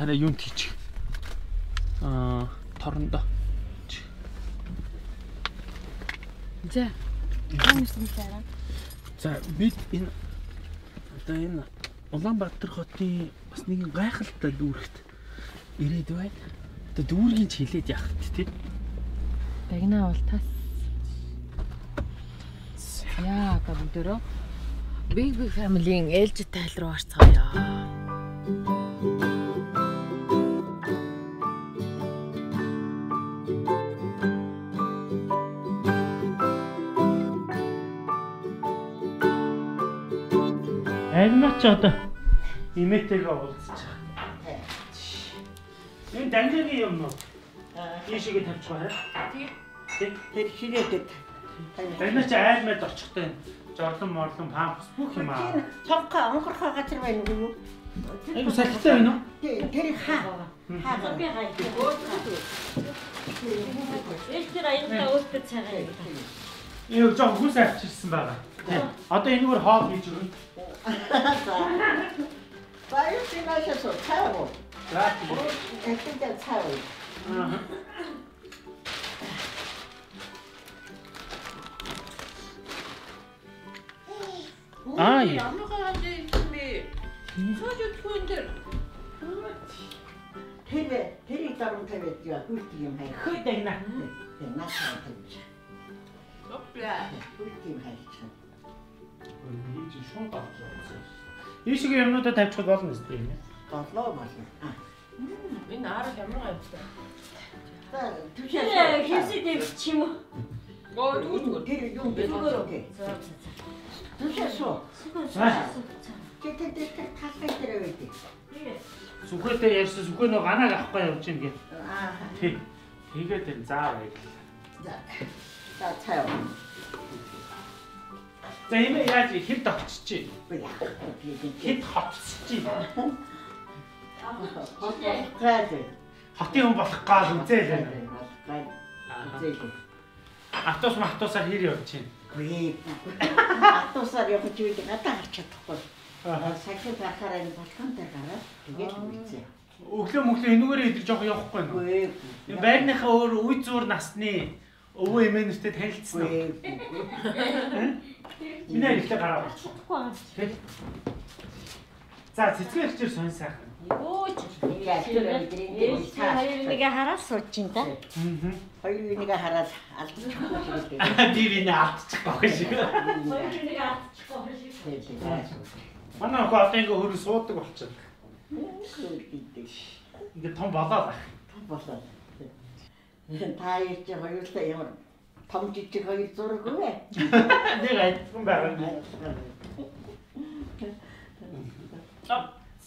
Хараа юунд хийчих. Аа, торондоо. За. За бид энэ одоо энэ Улаанбаатар хотын бас нэгэн гайхалтай дүүрэгт ирээд байна. Одоо дүүргийн ч хилээд вэ тий? Багнаа бол тас. Яа та бүдөрөө Big Big Family-ийн ээлжид тайл руу орцгоё. Альма ч одоо имээтэйгээ уулзчих. Энэ данжигийн юм уу? Ийшээгээ тавьчих байна. Тэр хирээдэд. Альма ч айлмад очихтой. Жорлон морлон пампс бүх юм аа. Цонхоо онгорхоо газар байна уу юу? Айгу салхитай байна уу? Тэр хаа. Хаа. Би гайхав. Эстер аянта өөртөө цагаан. Юу жоо хүс авчирсан байгаа. Одоо энэгээр хоол хийж өгнө. Баяр шинаашаа цаавуу. За. Эхэдэ цаавуу. Аа. Аа, яа. Ямар хаан юм бэ? Сож өтгөн дээр. Тэр тэрийг даруун тавиад яа юм хай. Хөөд агна. Тэр наасаа тавьж. Ийшээ юмнуудаа тавьчих болно зү юм. Болоо болно. Аа. Энэ арга ямар гайвтай. За түшээ Хэсэг дэв чи юм уу? Гоо дүүгүүр. Тэр юм бэ? За Түшээ суу. За. Тэр тэр тэр талхай дээр байдаг. Сүхэтээр ярьсан сүхээ нөө ганааг авахгүй явж гин. Аа. Тий. Тэгээд энэ заа байг. За. За цаавуу. За энэ яаж хэд чи? Бия. Хэд хоцчих чи? Гайд. Хотын хүн болох гал үзээл байна. Гайд. Аа. Зээл. Автобус мавтобусаар хэр явж чинь? Гүй. Атусаар явж үйд гадаа гарч чадахгүй. Аа. Сахид байхаараа энэ балкон дээр гараад тэгээд үйцээ. Өглөө мөглөө энүүгээр идэж жоох явахгүй нөө. Байрныхаа өөр үе зур насны өвөө эмээнүүтэй танилцсан уу? Миний ихлэ гараа болчихсон. Тэгэл. За цэцгээ ихчээр сонь сайхан. Юу ч. Эстер хоёр нэгэ хараад сууж чинь да. Аа. Хоёр үнийг хараад алдчихгүй шиг. Би биний алдчих гоо шиг. Хоёр нэгэ атчихгүй шиг. Манай охин одоо ингээ хөрөө суудаг. Тэгээд Ингээ том болоо. болоо. Та яж хоёулаа ямар том жижиг хоёр зураг вэ? Нэг айдсан байгаа.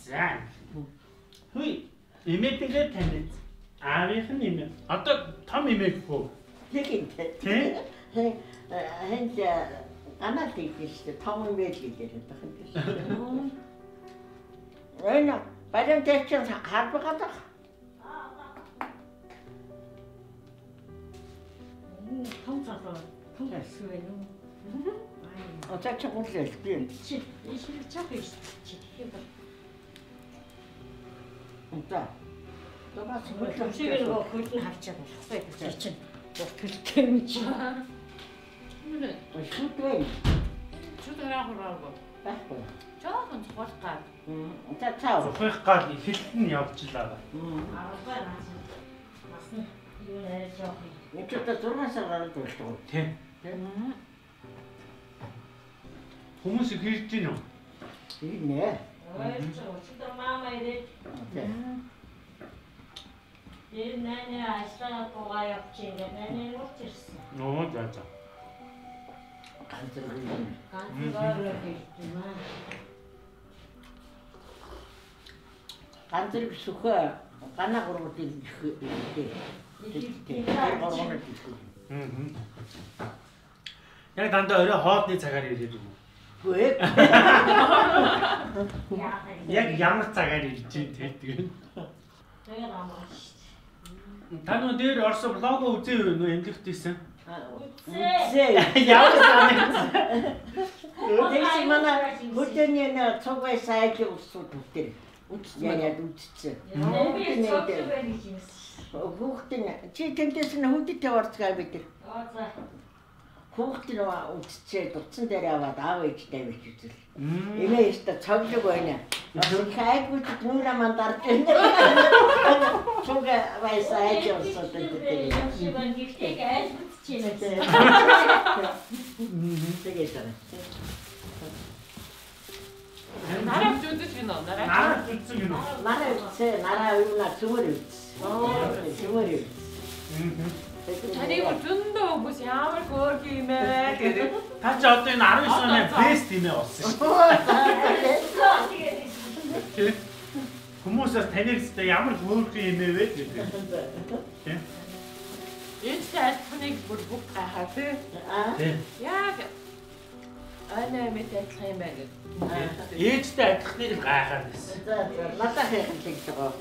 За. Хүй, имэтэйгээ таниц. Аавынх нь имэ. Одоо том имэг хөө. Тэгинтэй. Тий? Хэнч анаа тийштэй том юм байл гэдэг байна. Энэ барин тэчин харбагаад байгаа. Том цаа. Том эсвэл үү? Оцаа чагуулсан би. Чи ишил чах иш. Чи хийх. За. Томас Хөшөөр гоо хөлн харчаад болохгүй гэж чинь. Төлтэй юм чи. Мэнэ. Шүт вэ? Чүд хараа хураагаа. Байхгүй. Жоохон цогцолгаа. За цаа. Зохих гал ихэлт нь явж лаа. Аргагүй наас. Бас нь юу нэрэж жоох Нэг ч одоо 6 сар гараад байна. Тий. Хүмүүс их хэлж гин үү? Тийм нэ. Ой, чөтө мама ирээд Тэр нэнэ ажлаа гоо явчих ингээ нэнэ урт ирсэн. Нөө за за. Ганцхан юм. Ганцгаар хэлсэн маа. Ганцхан сүхэ гана гурвууд их ихтэй. Яг дандаа орой хоолны цагаар ирээд юм. Гүй. Яг ямар цагаар ирж те тэгээд. Тэгээ намааш. Та нөө дээр орсон блого үзээ нөө эмлэгтэйсэн. Зээ. Ямар санаа. Тэгс манай хөдөөний нэг цугай сайж усууд үтэр. яриад үтцсэн. Би цогцоо байна гэж юмсан. Хүүхдийн чи тэнтэс нь хүүдэд яваарцгаа бид нар. Аа за. Хүүхдийн үтцээ дутсан дээр аваад аав ээжтэй байж үзэл. Эмээ яста цоглог байна. Хайггүй нүрэ мандарч байна. Чуга вайса ээж олсоо дээ. Шивэн гихтэйг айл бүтчихээн. Тэгээд Нараа зүдэж гинэ нараа. Наа зүтсэн гинэ. нараа үтсээ нараа уйна зүгээр үтс. Зүгээр үтс. Таныг зөндөө хүмүүс ямар хөөрх юм бэ гэдэг. Та чи одоо энэ 19 оны бест юм ээ болсон шүү. Хүмүүсээс таныг зөв ямар хөөрх юм вэ гэдэг. Тийм. Ээжтэй альфныг бүр бүгд гайхаа тий. Аа. Тийм. Яг анаа мэт адилхан юм байна. Ээжтэй адилхныг л гайхаад байсан. За за надад хайхан тэгж байгаа.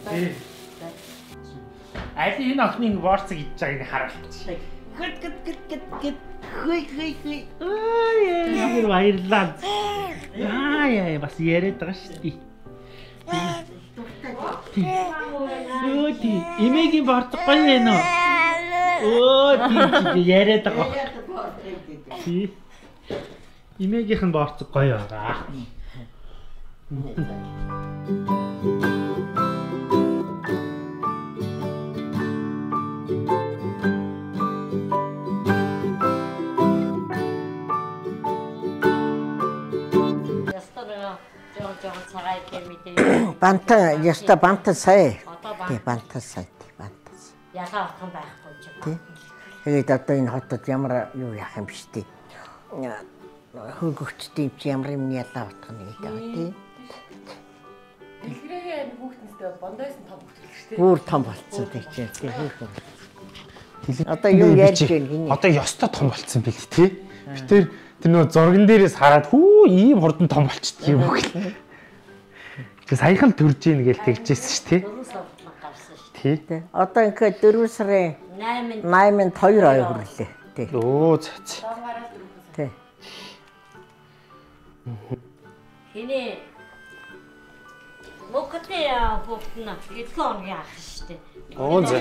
Аль энэ охиныг ворцог идж байгааг харуулчих. Гэт гэт гэт гэт гэт хүй хүй хүй. Ямар баярлаа. Аа яа бас яриад байгаа шүү дээ. Өө тий. Имэгийн борцог гоё юм уу? Өө тий яриад байгаа. Тий. Имэгийнх нь борцог гоё байгаа. Банта яста банта сая. Тий ба банта сая. Тий банта. ялаа отхон байхгүй ч Тий. юм. Тэгээд одоо энэ хотод ямар юу яах юм биш тий. Хөргөгчдийн чи ямар юм ялаа утгах нэг гэдэг тий. Дэлгэрээгээ энэ хүүхднэстэй бондоос нь том хөтөлгчтэй. Бүр том болцсон тий чи тий хөргөө. Одоо юу ярьж байна гинэ. Одоо ёстой том болцсон бил тий. Би тэр тэр нөө зурган дээрээс хараад хүү ийм хурдан том болчт юм уу гэл. Тэг саяхан төрж ийн гээл тэгжсэн ш тий. Тий. Тий. Одоо ингээд 4 сарын 8-нд 8-нд 2 ой хүрлээ. Тий. Цаа. Цаангараа дөрөвхөс. Тий. Хинэ Моктэй хүүхд нь эдгээр оногийн ах шүү дээ. Оо за.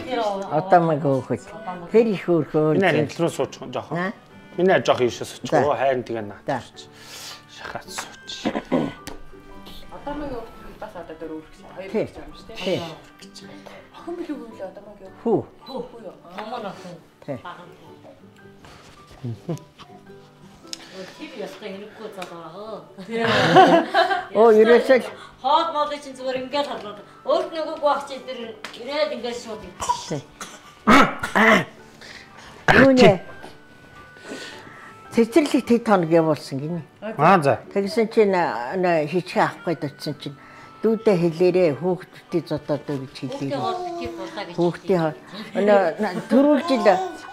Одоо маг хөөхөж. Тэр их хөөхөө. Миний харин руу сууч жоохон. Аа. Миний жоохон ийшээ сууч. За. Оо хайрын тэгээ наа. За. Шахаад сууч. Одоо мэг бас одоо дөрөв гэсэн. Хоёр гэж юм шүү Тий. дээ. Охин билүү хөлөө одоо мэг юу? Хүү. Хөө юу? Томон охин. Тэр ястаа хэрэггүй залгаа. Оо ерөөсөө Хоод мод чинь зүгээр ингээд харлаад. Өөрт нөгөөг багч тэр ирээд ингээд шууд идчихсэн. юу нэ. Цэцэрлэг тэд хоног явуулсан гинэ. Аа за. Тэгсэн чинь нэ хичгээ авахгүй дутсан чинь дүүдээ хэлээрээ хүүхдүүдийн зодоод Хүүхдээ хэлээ. гэж. Хүүхдийн өнөө түрүүл жил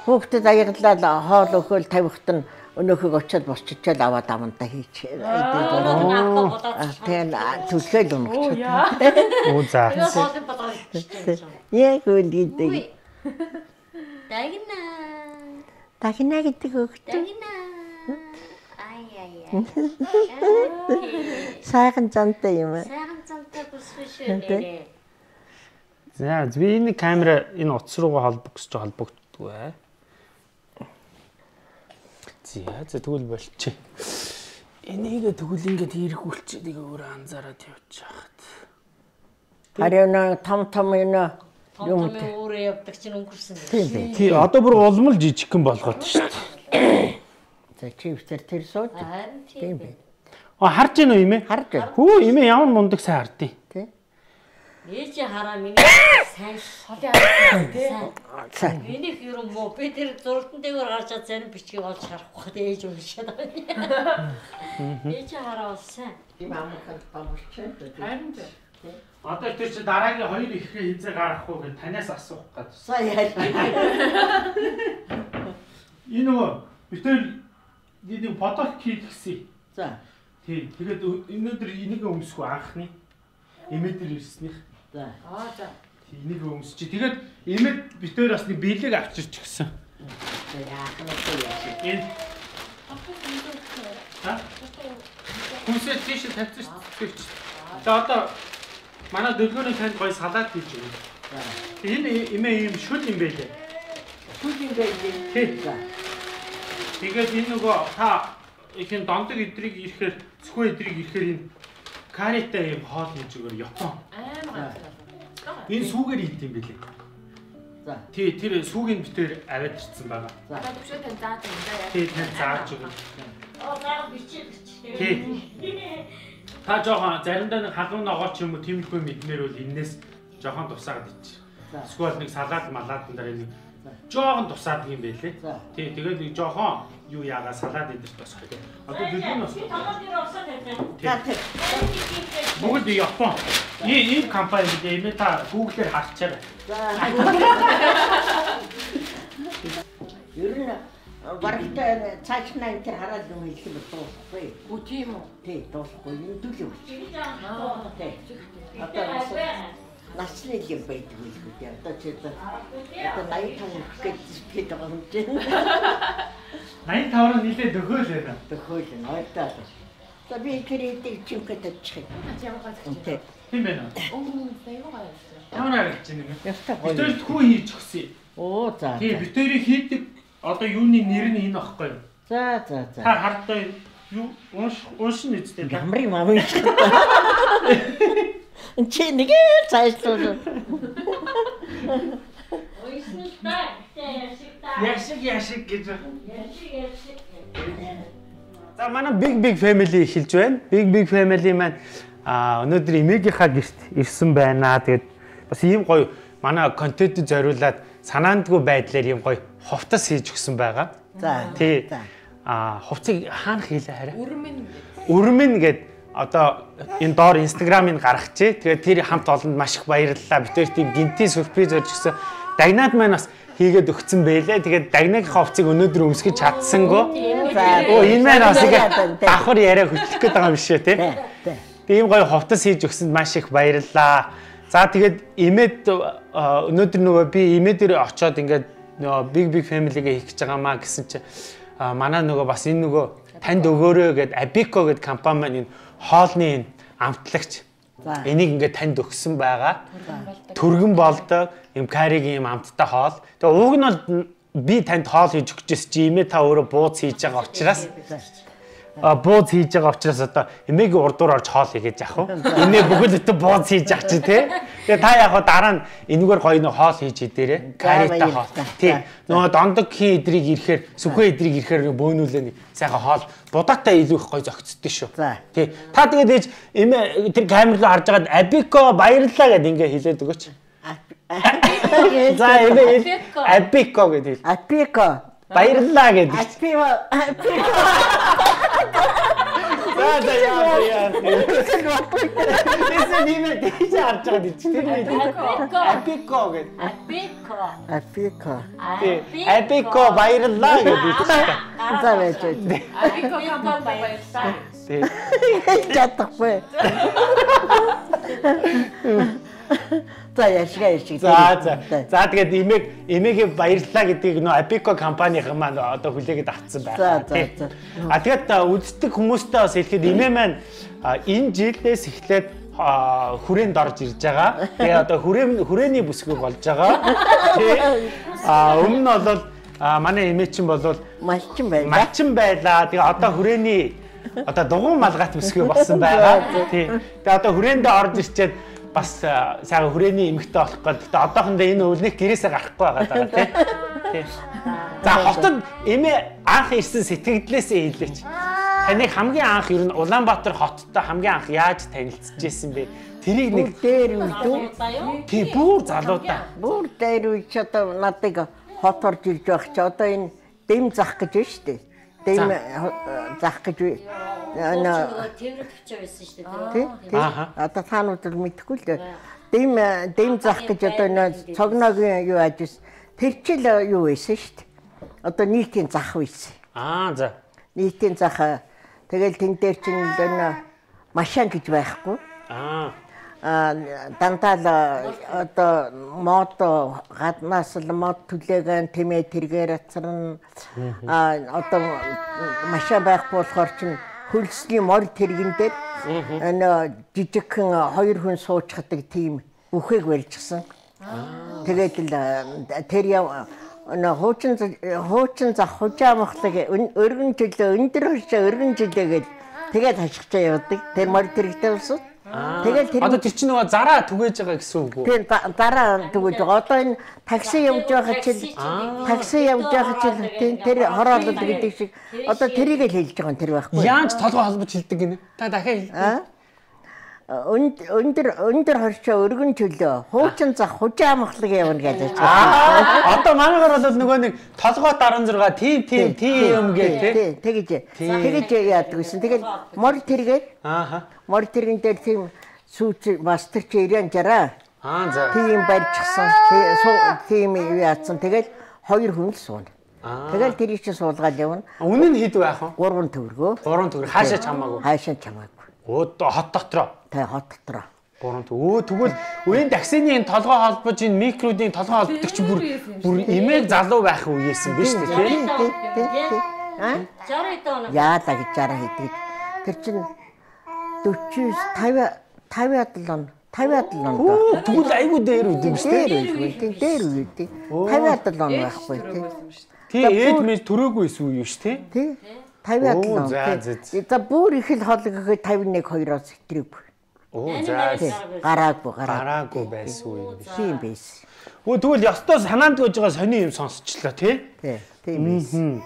хүүхдэд аяглаад хоол өхөөл тавихт нь өнөөхөг очиод босчичаал аваад аманда хийч. Тэн түлхэл өмгч. Оо за. Яг үл гэдэг. Дагна. Дахина гэдэг хөхт. Дагна. Ай яй яй. Сайхан зантай юм аа. Сайхан цантай бүсвэ шүү. За би энэ камера энэ утас руугаа холбогсож холбогддгүй ээ. За за тэгвэл болчих. Энийг тэгвэл ингээд эргүүлчих нэг өөрөө анзаараад явчих хат. Харин том том юм Том том өөрөө явдаг чинь өнгөрсөн. тийм бай. Тий одоо бүр улмал жижигхэн болгоод шүү дээ. За чи өвтөр тэр. Харин Тийм тийм бай. А харж гэнэ үү юм ээ? Харж. Хүү юм ямар мундаг сайн хардیں۔ Тий. Ээж хараа миний сайн Холын аа тий. сайн. Сайн. Минийх юу мó би тэр зургатан дээр гарч чад зарим бичгийг олж харахгүй хад ээж уншаад байгаа. Ээж хараа бол сайн. Тийм амархан бамарч. Харин тий. Одоо тэр чи дараагийн хоёр ихрээ хизээ гарах уу гэж танаас асуух гэдэг. Сайн яа. Энэ нөгөө битэр нэг подок хийх гэсэн. За. Тий. Тэгээд өнөөдөр энийг өмсөх анхны эмээдэр ирснийх. За. Аа за. Энийг өмсчи. Тэгээд эмээд битэр бас нэг бэлэг авчирч гисэн. За яах вэ? Энэ Ха? Хүнсээ тийш тавьчих шүү дээ. За одоо Манай дөлгөөний танд гоё салаад хийж өгнө. За. Энэ имээ ийм шүл юм байлээ. Түүний байлээ. Тий. За. Тэгээд энэ нөгөө та ихэн дондог эдрийг ирэхээр зөвхөн эдрийг ирэхээр энэ каритай ийм хоол хийж өгөр Япон. Гайхалтай. Энэ сүүгээр ийд юм байлээ. За. Тий, тэр сүүгийн битээр аваад ирсэн байгаа. Одоо төвшөө тань зааж яа. Тий, тань зааж өгнө. Оо наа бичиж бичиж. Тий. Та жоохон заримдаа нэг халуун ногоо ч юм уу тиймэрхүү мэднэр бол энээс жоохон тусаад ич. За. Эсвэл нэг салаад малаад энэ дээр нэг жоохон тусаад юм байлээ. Тий, тэгээд нэг жоохон юу яагаа салаад идэж бас хоёо. Одоо бүлгэн бас бүгд Япон. Ийм ийм компани гэдэг юм та Google-ээр харчаарай. За. Ер нь барагтай цааш нь энэ хараад юм хэлэх юм дуусахгүй. Үгүй тийм үү. Тий, дуусахгүй. Энэ дүүл жаа. Тий. Одоо насны юм байдаг үгүй дээ. Одоо чи одоо одоо 85 гэж тэгээд байгаа юм чинь. 85-аар нилээд өгөөл байна. Төхөөл нь ойртоо. За би кредит чимхэд тавьчих юм. Тийм байна уу? Оо, аюу гайхалтай. Ямар харагч юм. Битээр гоё. тхүү хийж өгсөн. Оо за. Тий, битээрийг хийдэг одоо юуны нэр нь энэ багхгүй юу? За за Та за. хардаа юу унш уншин үстэй та. Ямар юм аа. Чи нэг цаашлуу. Ойсон л та. Тэ яшиг. Яшиг гэж. Яшиг яшиг. За манай Big Big Family эхэлж байна. Big Big Family маань а өнөөдөр эмээгийнхаа гэрт ирсэн байна. Тэгээд бас ийм гоё манай контентэд зориулаад санаандгүй байдлаар ийм гоё хувцас хийж өгсөн байгаа. За. Тий. А хувцыг хаана хийлээ хараа? Үрмэн Өрмөн гэд одоо энэ доор инстаграмыг гаргачээ. Тэгээд тэр хамт олонд маш их баярлалаа. Би тэр тийм гинтийн сюрприз өрж өгсөн. Дагнаад маань бас хийгээд өгсөн байлээ. Тэгээд дагнагийнхаа хувцыг өнөөдөр өмсгөж чадсангүй. Оо энэ маань бас их давхар яриа хөтлөх гээд байгаа юм шиг тий. Тий. Тий. Тийм гоё хувцас хийж өгсөнд маш их баярлалаа. За тэгээд имэд өнөөдөр нөгөө би имэд дээр очиод ингээд нөгөө big big family-гээ хийх гэж байгаамаа гэсэн чи а, манай нөгөө бас энэ нөгөө танд өгөөрөө гэд Abico гэд компани маань энэ хоолны амтлагч. Энийг ингээд танд өгсөн байгаа. Төргөн болдог юм каригийн юм амттай хоол. Тэгээ ууг нь бол би танд хоол хийж өгч гэсэн чи имээ та өөрөө бууз хийж байгаа учраас бууз хийж байгаа учраас одоо эмээгийн урдуур орж хоол хийгээд яах вэ? Эмээ бүгд өтө бууз хийж ах чи тий. Тэгээ та яг хаа дараа нь энэгээр гоё нэг хоол хийж идээрээ. Карита хоол. Тий. Нөгөө дондог хин эдрийг ирэхээр сүхэ эдрийг ирэхээр бөөнүүлээ нэг сайхан хоол будаатай илүү их гоё зөгцдөө шүү. Тий. Та тэгээд ээж эмээ тэр камер руу харж байгаад Абико баярлалаа гэд ингээ хэлээд өгөөч. За эмээ Абико. Абико гэд хэл. Апико. Баярлалаа гэд. Апико. Апико. За за яа яа. Тэсээ нэмээ тийш харж байгаа гэж тэр нэг Абико гэд. Бэко. Апико. Тий. Абико баярлалаа гэд хэлсэн. За байж байж. Абико компани баярлалаа. Тий. Чадахгүй. За яшгаа яшиг. За за. За тэгээд эмээг эмээгээ баярлалаа гэдгийг нөө Apico компанийн маань одоо хүлээгээд авцсан байна. за, за. А тэгээд үздэг хүмүүстээ бас хэлэхэд эмээ маань энэ жилээс эхлээд хүрээнд орж ирж байгаа. Тэгээ одоо хүрээ хүрээний бүсгүй болж байгаа. Тий. А өмнө нь бол манай эмээ чинь бол Малчин байна. малчин байлаа. Тэгээ одоо хүрээний одоо дугуун малгайт бүсгүй болсон байгаа. Тий. Тэгээ одоо хүрээндээ орж ирчээд бас сайхан хүрээний эмэгтэй болох гээд. Гэтэ одоохондоо энэ өвлнөх гэрээсээ гарахгүй байгаа даа тий. За хотод эмээ анх ирсэн сэтгэгдлээсээ хэлээч. Таныг хамгийн анх ер нь Улаанбаатар хоттой хамгийн анх яаж танилцж ирсэн бэ? Тэрийг нэг дээр үдүү. тий бүр залуудаа. Бүр дээр үе ч одоо надыг хот орж ирж байх чи одоо энэ дэм зах гэж байна шүү дээ. Дэм э, зах гэж. Ана төвчөө байсан шүү дээ. тий. Одоо таанууд л мэдэхгүй л дээ. Дэм дэм зах гэж одоо энэ цогногийн юу ажис тэр чил э, юу байсан шүү дээ. Одоо нийтийн зах байсан. Аа за. Нийтийн зах э, тэгэл тэн дээр чинь л энэ машин гэж байхгүй. Аа. А дандаа л одоо мод гаднаас л мод түлээгэн тэмээ тэргээр ацран а одоо машин байхгүй болохоор чинь хөлсний мор тэрэгэн дээр нөө жижигхэн хоёр хүн суучгадаг тийм бүхээг барьчихсан. Тэгээд л тэр яв нөө хуучин хуучин за хужаа мохлог өргөн жилээ өндөр хурцаа өргөн жилээ гэж тэгээд хашгичаа явдаг. Тэр мор тэрэгтэй болсон. Тэгээд тэр Одоо тэр чинь нөгөө зараа түгээж байгаа гэсэн үг үү? Тэр да- дараа тэгвэл одоо энэ такси явж байгаа чил такси явж байгаа чил тийм тэр хороолол гэдэг шиг одоо тэрийг л хэлж байгаа юм тэр байхгүй. Яаж толгой холбож хилдэг гинэ? Та дахиад хил. Өндөр өндөр хорчоо өргөн чөлөө хуучин зах хужаа махлаг явна гэдэг чинь. Аа одоо манайгаар бол нөгөө нэг толгой 16 тийм тийм тийм юм гээ тий. Тэгэж тэгэж яадаг гэсэн. Тэгэл мор тэргээд Ааха. мор тэргэн дээр тийм сүүч мастер чи 90 60 Аа за. тийм барьчихсан. Тийм яатсан. Тэгэл хоёр хүн л сууна. Тэгэл тэрийг чи суулгаад явна. Үнэн хэд байх вэ? Гурван төгрөгөө Гурван төгрөг хаашаа чамаагүй. хаашаа чамаагүй. Өө хот дотроо. Та хот дотроо. Гурван төгрөг. Өө тэгвэл үеийн таксины энэ толгой холбож энэ микродын толгой холбогч бүр бүр имэг залуу байх үеэсэн биз дээ тий. Тий, тий, тий, тий. Аа? 60 доо. Яалаа гэж жараа хийдэг. Тэр чинь 49 50 50 он 50 он тэгвэл айгүй дээр үт юм шүү Дээр дээ. дээр үгүй тий. 50 он байхгүй тий. Тий ээж мэж төрөөгүй байсан үе шүү тий. Тий. 50 Оо, он. за, бүр их л хол гэхэд 51 2-оос хэтрээгүй. Оо за. Гараагүй гараа. гараагүй байсан үе юм биш. Тийм байсан. Өө тэгвэл ёстой санаанд гож байгаа сони юм сонсчлаа тий. Тий. Тийм байсан.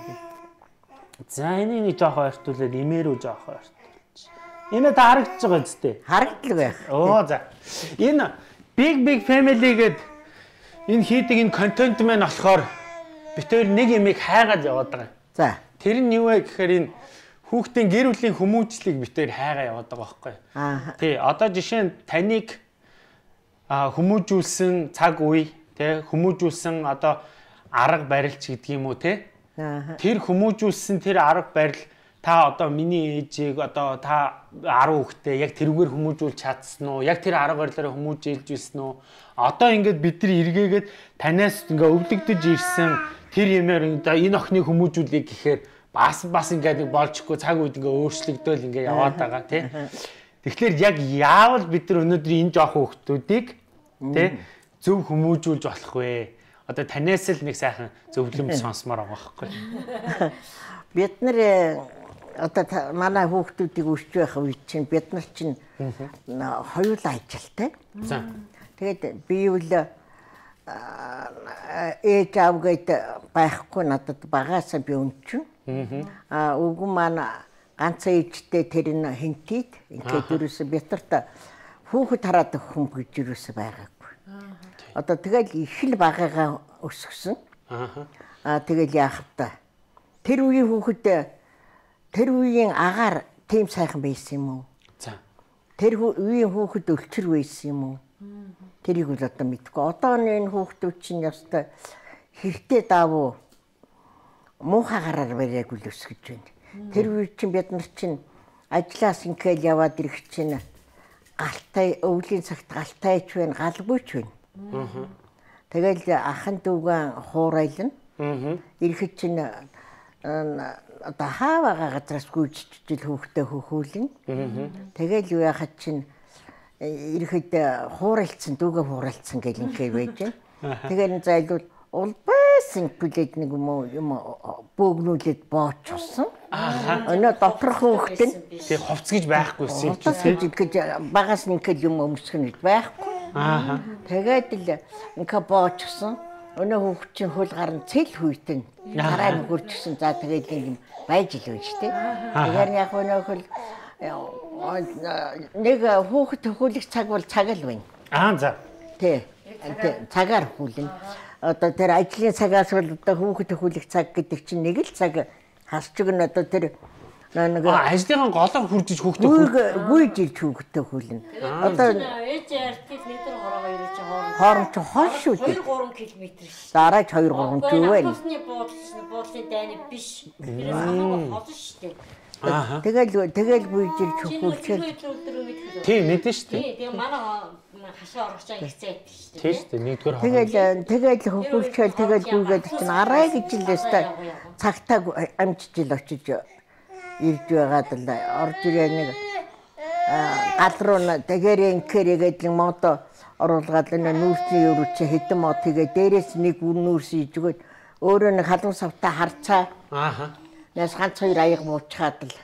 За энийг нэг жоох ойртуулаад имээрүү жоох ойртуулж. Энэ та харагдаж байгаа зү Харагдлаг байх. Оо за. Энэ Big Big Family гээд энэ хийдэг энэ контент маань болохоор битээр нэг юмыг хайгаад яваад байгаа. За. Тэр нь юу вэ гэхээр энэ хүүхдийн гэр бүлийн хүмүүжлийг битээр хайгаа яваад байгаа байхгүй. Аа. Тий, одоо жишээ нь таныг хүмүүжүүлсэн цаг үе, тий, хүмүүжүүлсэн одоо арга барилч гэдэг юм уу, тий? Аа. Тэр хүмүүжүүлсэн тэр арга барил та одоо миний ээжийг одоо та 10 хүүхдээ яг тэрүүгээр хүмүүжүүлж чадсан уу? Яг тэр арга барилаараа хүмүүжүүлж ирсэн үү? Одоо ингээд бид нар эргээгээд танаас ингээ өвлөгдөж ирсэн тэр юмэр одоо энэ охиныг хүмүүжүүлэх гэхээр бас бас ингээд нэг болчихгүй цаг үед ингээ өөрчлөгдөөл ингээ яваад байгаа тий. Тэгэхээр яг яавал бид нар өнөөдөр энэ жоох хүүхдүүдийг тий зөв хүмүүжүүлж болох вэ? Одоо танаас л нэг сайхан зөвлөмж сонсомоор байгаа байхгүй. Бид нар э, одоо манай хүүхдүүдийг өсч байх үед чинь бид нар чинь хоёулаа ажилтай. За. Тэгээд би юу л ээж авгээд байхгүй надад багаасаа би өмчөн. Аа үгүй маань ганцхан ээжтэй тэр нь хинтийд ингээд юусэн бятарт хүүхэд хараад өгөх хүн гэж юусэн байгаагүй. Одоо тэгэл их л багаага өсгсөн. Аа тэгэл яах вэ? Тэр үеийн хүүхэд тэр үеийн агаар тийм сайхан байсан юм уу? За. Тэр үеийн хүүхэд өлчөр байсан юм уу? Тэрийг бол одоо мэдгүй. Одоо энэ хүүхдүүд чинь ястай хэрэгтэй давуу муухай гараар бариаг үл өсгөж байна. Тэр үе чинь бид нар чинь ажлаас ингээл яваад ирэх чинь галтай өвлийн цагт галтайч байна, галгүйч байна. Тэгэл ахан дүүгэн хуурайлна. Ирэхэд чинь одоо хаавага газраас гүйчжил хүүхдээ хөхүүлнэ. Тэгэл юу яхад чинь э, ирэхэд э, хуурайлцсан дүүгээ хуурайлцсан гэл ингээ байж байна. Тэгээд зайлвал улбайсан гүлээд нэг юм уу юм бөөгнүүлээд боочсон. Өнөө доторх хүүхэд нь Тэг ховцгиж байхгүйсэн юм чи. Утас гэж гэж багаас нь ингээл юм өмсгөн гэж байхгүй. Ааха. Тэгээд л ингээ боочсон. Өнөө хүүхд чинь хөл гарна цэл хүйтэн. Дараа нь хурчсан. За тэгээд нэг юм байж л байж тээ. Тэгэхээр яг өнөө хөл нэг хүүхд хөлөх цаг бол цаг л байна. Аа за. Тий. Тий, цагаар хүлэн. Одоо тэр ажлын цагаас бол одоо хүүхд хөлөх цаг гэдэг чинь нэг л цаг хасч өгнө одоо тэр нэг Аа ажлынхаа голоор хурдж хүүхдээ гүйж ил хүүхдээ хүлэн. Одоо Ээж артил нэтэр хороогоо ирэж хоорон. хоорон ч хол шүү дээ. 2 3 км шүү. Дараач 2 3 ч юу вэ? Автобусны буудлын буудлын дайны биш. Тэрээс хамаагүй хол шүү дээ. Тэгэл тэгэл гүйж мэдэх үү? Тийм мэдэн шүү дээ. Тий, тэгээ манай хашаа орох чаа ихцээд шүү Тийм шүү дээ. Нэгдүгээр хоо. Тэгэл тэгэл хөвгөлчөөл тэгэл гүйгээд чинь арай гэж л өстой цагтаа амжиж ил очиж ирж байгаад л орж ирээ нэг аа, гал руу н- тэгэр инкэр гэдэг мото оруулгаад л нүүрсний өрөө чи хэдэн мод тэгээ дээрээс нэг үр нүүрс ижгөөд өөрөө нэг халуун савтаа харцаа Ааха. Нас ганц хоёр аяг буучгаад л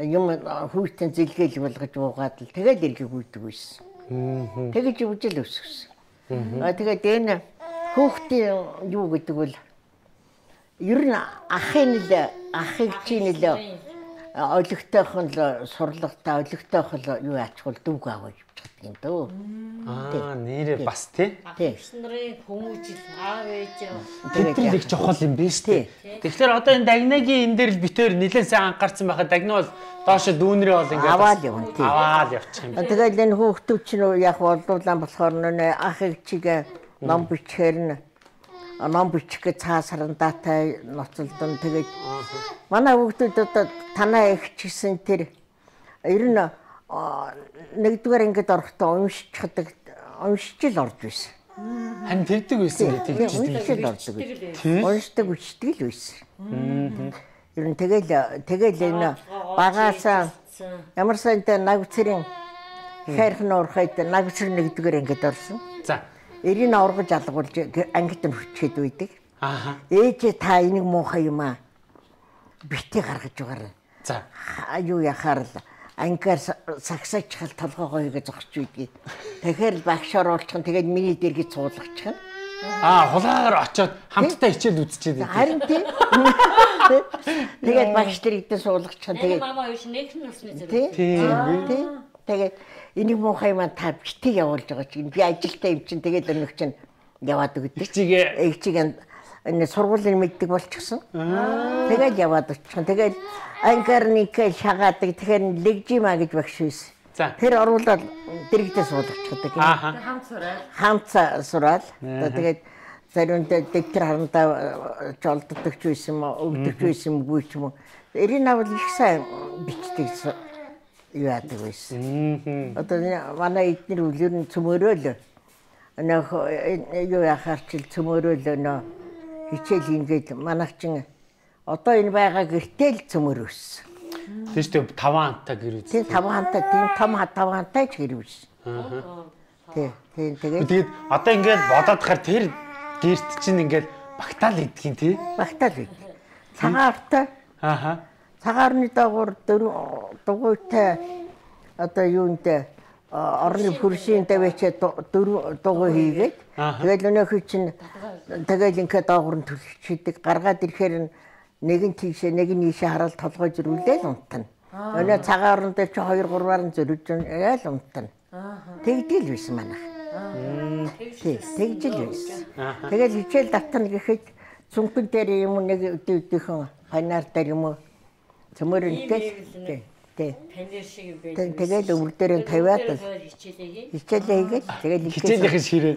юм хүүхдэн зэлгээл болгож буугаад л тэгэл иргэг үйдэг байсан. Тэгэж үжил өсгсөн. Аа тэгээд энэ хүүхдийн юу гэдэг бол ер нь ахын л ахыг чинь л олигтойхон л сурлагтай олигтойх л юу ачхул дүүг аваад явчихдаг юм дөө. Аа нэрээ бас тий. Тий. Агш нарын хүмүүжил аав ээж Тэд нар их чухал юм биш тий. Тэгэхээр одоо энэ дагнагийн энэ дээр л битээр нэлээд сайн анхаарсан байхад дагна бол доошо дүүнрээ бол ингээд Аваад явна, тий. Аваад явчих юм. Тэгэл энэ хүүхдүүд чинь яг болдуулан болохоор нэ ахыг чигээ ном бичгээр нь ном бичих цаасарандаатай ноцолдон тэгээд манай хүүхдүүд одоо танаа их ч гэсэн тэр ер нь нэгдүгээр ангид орохдоо уншчихдаг уншиж л орж байсан. Хан тэрдэг байсан гэдэг тийм. уншиж л ордог. байсан. Уншдаг үчдэг л байсан. Ер нь тэгэл тэгэл энэ багаасаа ямар сантай наг цэрийн хайрхан уурхайд наг цэр нэгдүгээр ангид орсон. За. Эрийг аваргаж алгуулж ангид нь хүчээд үйдэг. Ааха. Ээжээ та энийг муухай юм аа. Битээ гаргаж байгаа. За. Юу яхаар л ангиар сагсаач хал толгоогоо хийгээ зогсч үйдэг. Тэгэхээр л багш оруулчих нь тэгээд миний дэргийг цуулгачих нь. Аа хулаагаар очиод хамтдаа хичээл үзчихэд байдаг. Харин тийм. Тэгээд багш дэрэгдээ суулгачих нь Энэ тэгээд мама биш нэг нь усны зэрэг. тий. Тийм. Тий. Тэгээд энийг муухай маань та битээ явуулж байгаа чинь би ажилтаа юм чинь тэгээд өнөг чинь яваад өгдөг. Чигээ Эг чиг энэ сургуулийн мэддэг болчихсон. Тэгээд яваад очихсон. Тэгээд ангарникээ шагаадаг. Тэгэхээр легжима гэж багш байсан. Тэр оруулаад дэрэгдээ суулгачихдаг. Хамт сураад. Хамца сураал. Тэгээд заримдаа дэвтэр харантаа жолддог ч байсан юм уу, өвдөгч байсан юм уу ч юм. Эрийн авал их сайн бичдэг яадаг байсан. Одоо манай эднэр үлэр нь цөмөрөөл нөх юу яхаар чил цөмөрөөл нөө хичээл ингээд манайх чин одоо энэ байгаа гэртэл цөмөр өссөн. Тийм шүү дээ таван антаа гэр үз. Тийм таван хантай тийм том ха- таван хантай ч гэр өссөн. Тийм тийм тэгээд Тэгээд одоо ингээд бодоод хахаар тэр гэрт чинь ингээд багтаал идэгин тий. багтаал байд. Цагаартай Ааха. Цагаарны дагуур дөрөв дугуйтай одоо юунтэй орны хөршийн давьчаа дөрөв дугуй хийгээд тэгэл өнөөхөө чинь тэгэл ингээд доогуур нь төлөвчдөг гаргаад ирэхээр нэг нь тийшээ нэг нь ийшээ хараад толгой зөрүүлээ л унтана. Өнөө цагаарн дээр чи 2 3-аар нь зөрөж яа л унтана. Тэгдэл байсан манайх. Тий, тэгжэл байсан. Тэгэл хичээл давтана гэхэд цүнхэн дээр юм нэг өдөөдийнхэн панаар дээр юм уу цөмөрөлтэй. Тий. Тэндэр шиг байх. Тэгээд өвөр дээрээ тавиад хичээлээ хийгээд тэгээд хичээлийнхэн ширээ.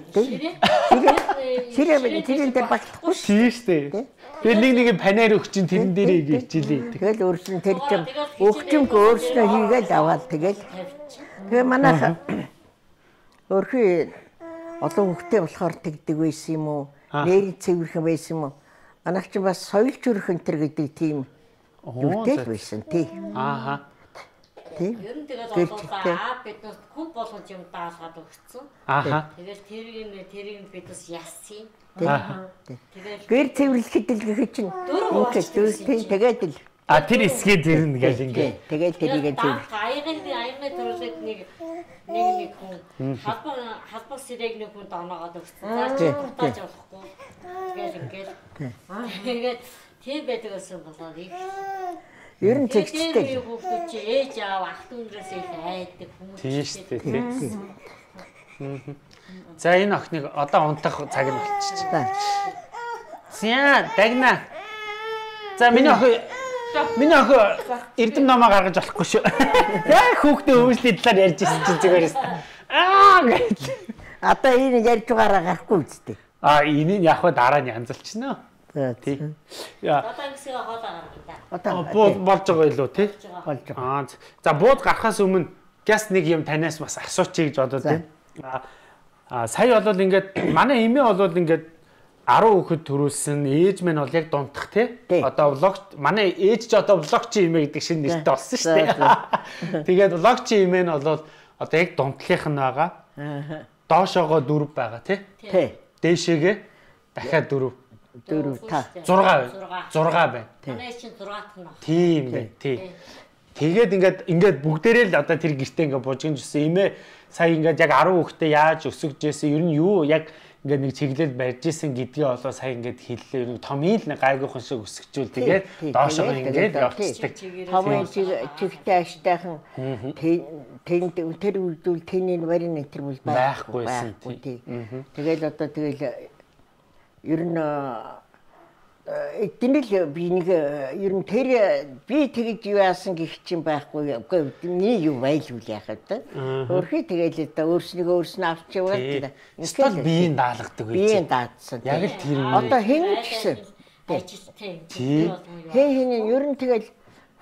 Ширээ бид тэрэн дээр багтахгүй шээ. Тэгээд нэг нэг панаар өгч ин тэрэн дээрээ хийгээ хичээлээ. Тэгэл өөрсөн тэр чинь өгчмг өөрснөө хийгээл аваад тэгэл. Тэгээ манайх өрхи олон хөвгтэй болохоор тэгдэг байсан юм уу? Нэр цэвэрхэн байсан юм уу? Манайх чинь бас соёл зүрхэн тэр гэдэг тийм юутэй л байсан тий. Ааха. Тий. Ер нь одоо чигтэй. аа биднээс хүн болгож юм даалгаад өгсөн. Ааха. Тэгээд тэрийг нь тэрийг нь биднээс яссан. Ааха. Тэгээд Гэр цэвэрлэхэд л гэхэд чинь Дөрөв үнтэй уучлсан дүүс тий тэгээд л А тэр эсгээд ирнэ гэж ингээд. тэгээд тэрийг цэвэр. аягын аягны төрөлд нэг нэг нэг хүн халбар халбар сэрээг нэг хүн доноогоод өгсөн. За чи Тий, хуртааж болохгүй. Тэгээд ингээд тэгээд тийм байдаг гэсэн болоод их Ер нь зэгцтэй. тэр хүүхдүүд чи ээж аав ах дүүнээс их айдаг хүмүүс. Тийм шүү дээ тий. За энэ охиныг одоо унтах цаг нь болчих. За. Зя дагна. За миний охин Миний охин эрдэм намаа гаргаж болохгүй шүү. Яг хүүхдээ өвслийн талаар ярьж ирсэн чинь зүгээрээс. Аа гэж. Одоо энэ ярьж байгаараа гарахгүй үстэй. А энийг яг хаа дараа нь янзалчихна. Тий. Яа. Одоо ингэсээ хоолоо гаргана да. Одоо Бууд болж байгаа илүү тий. болж байгаа. Аа за бууд гарахаас өмнө газ нэг юм танаас бас асуучих гэж За. байна. Аа, сая болвол ингээд манай эмээ болвол ингээд 10 хүүхэд төрүүлсэн ээж минь бол яг дунтах тий. Тий. Одоо влог манай ээж ч одоо влогчийн имэ гэдэг шинэ нэртэй болсон шүү дээ. Тэгээд влогчийн имэ нь бол одоо яг дунтлынх нь байгаа. Аа. Доошоогоо дөрв байгаа тий. Тий. Дээшээгээ дахиад дөрв. Дөрөв та. 6 байна. 6 байна. Манай чинь 6 дахь нь. Тийм дээ. Тий. Тэгээд ингээд ингээд бүгдээрээ л одоо тэр гэртээ ингээд бужигж өссөн. Имээ сая ингээд яг 10 хүүхдээ яаж өсөж жээсэн ер нь юу яг ингээд нэг чиглэл барьж исэн гэдгээ болоо сая ингээд хэллээ. Ер нь томьёо л нэг гайгүйхан шиг өсгчүүл тэгээд доошоо тэгээд ингээд тэгээд явцдаг. Томын чигтэй аштайхан тэнд тэр үйлдүүл тэний варин энэ төр бол Байхгүйсэн. Тэгэл одоо тэгэл ер нь эдгээр л би нэг ер нь тэр би тэгж юу яасан гэх чинь байхгүй үгүй миний юу байлгүй яхаа та. Өөрхий тэгэл одоо өөрснийгөө өөрснөө авч яваад Стол биеийн даалгадаг байж. биеийн даадсан. Яг л тэр юм. Одоо хэн ч гэсэн Ажилттай. Тий. хэн хэн ер нь тэгэл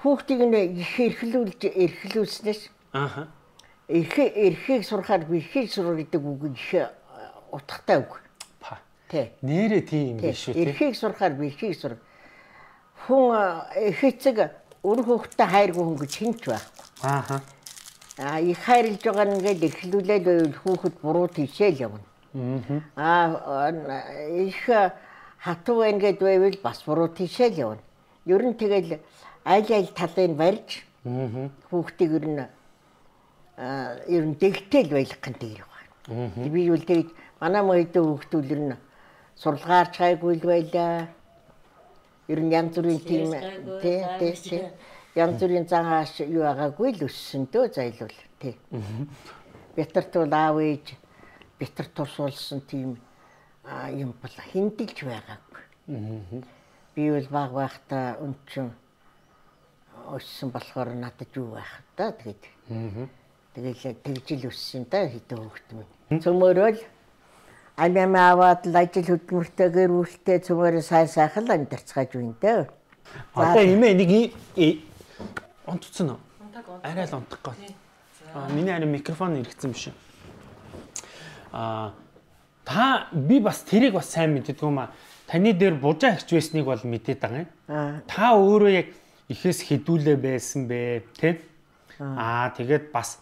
хүүхдийг нэ их эрхлүүлж эрхлүүлснээс Ааха. эрх эрхийг сурахаар би эрхийг сур гэдэг үг их утгатай үг. Нэрээ тийм Тий. биш тий. Эрхийг сурахаар би эрхийг сур. Хүн их эцэг өр хүүхдтэй хайргүй хүн гэж хинч байхгүй. Ааха. А их хайрлж байгаа нь ингээд эрхлүүлээд байвал хүүхэд буруу тийшээл явна. Аа их хатуу байна гэд байвал бас буруу тийшээл явна. Ер нь тэгэл аль аль талыг барьж хүүхдийг ер нь аа ер нь дэгтэл байх гэнтэй хэрэг байна. Би юу л тэгж манай мөйдөө хүүхдүүд ер нь сурлагаарч гайгүй л байлаа. Ер нь янз бүрийн тийм тий тий тий янз бүрийн цагааш юу байгаагүй л өссөн дөө зайлвал тий. Бятарт бол аав ээж бятар тусуулсан тийм юм бол хиндэлж байгаагүй. Би бол баг байхдаа өнчөн өссөн болохоор надад юу байх та тэгээд. Тэгэл тэгжил өссөн да хитэ хөөхт минь. Цөмөрөл амиа аваад л ажил хөдөлмөртэй гэр бүлтэй цөмөрөө сайн сайхан л амьдарцгааж байна дээ. Одоо имээ нэг онцсон уу? Арай л онтохгүй. Аа миний арай микрофон эргэцсэн биш. Аа та би бас тэрийг бас сайн мэддэг юм а. Таны дээр бужаа ихч байсныг бол мэдээд байгаа юм. Аа. Та өөрөө яг ихээс хідүүлээ байсан бэ, тэ? Аа тэгээд бас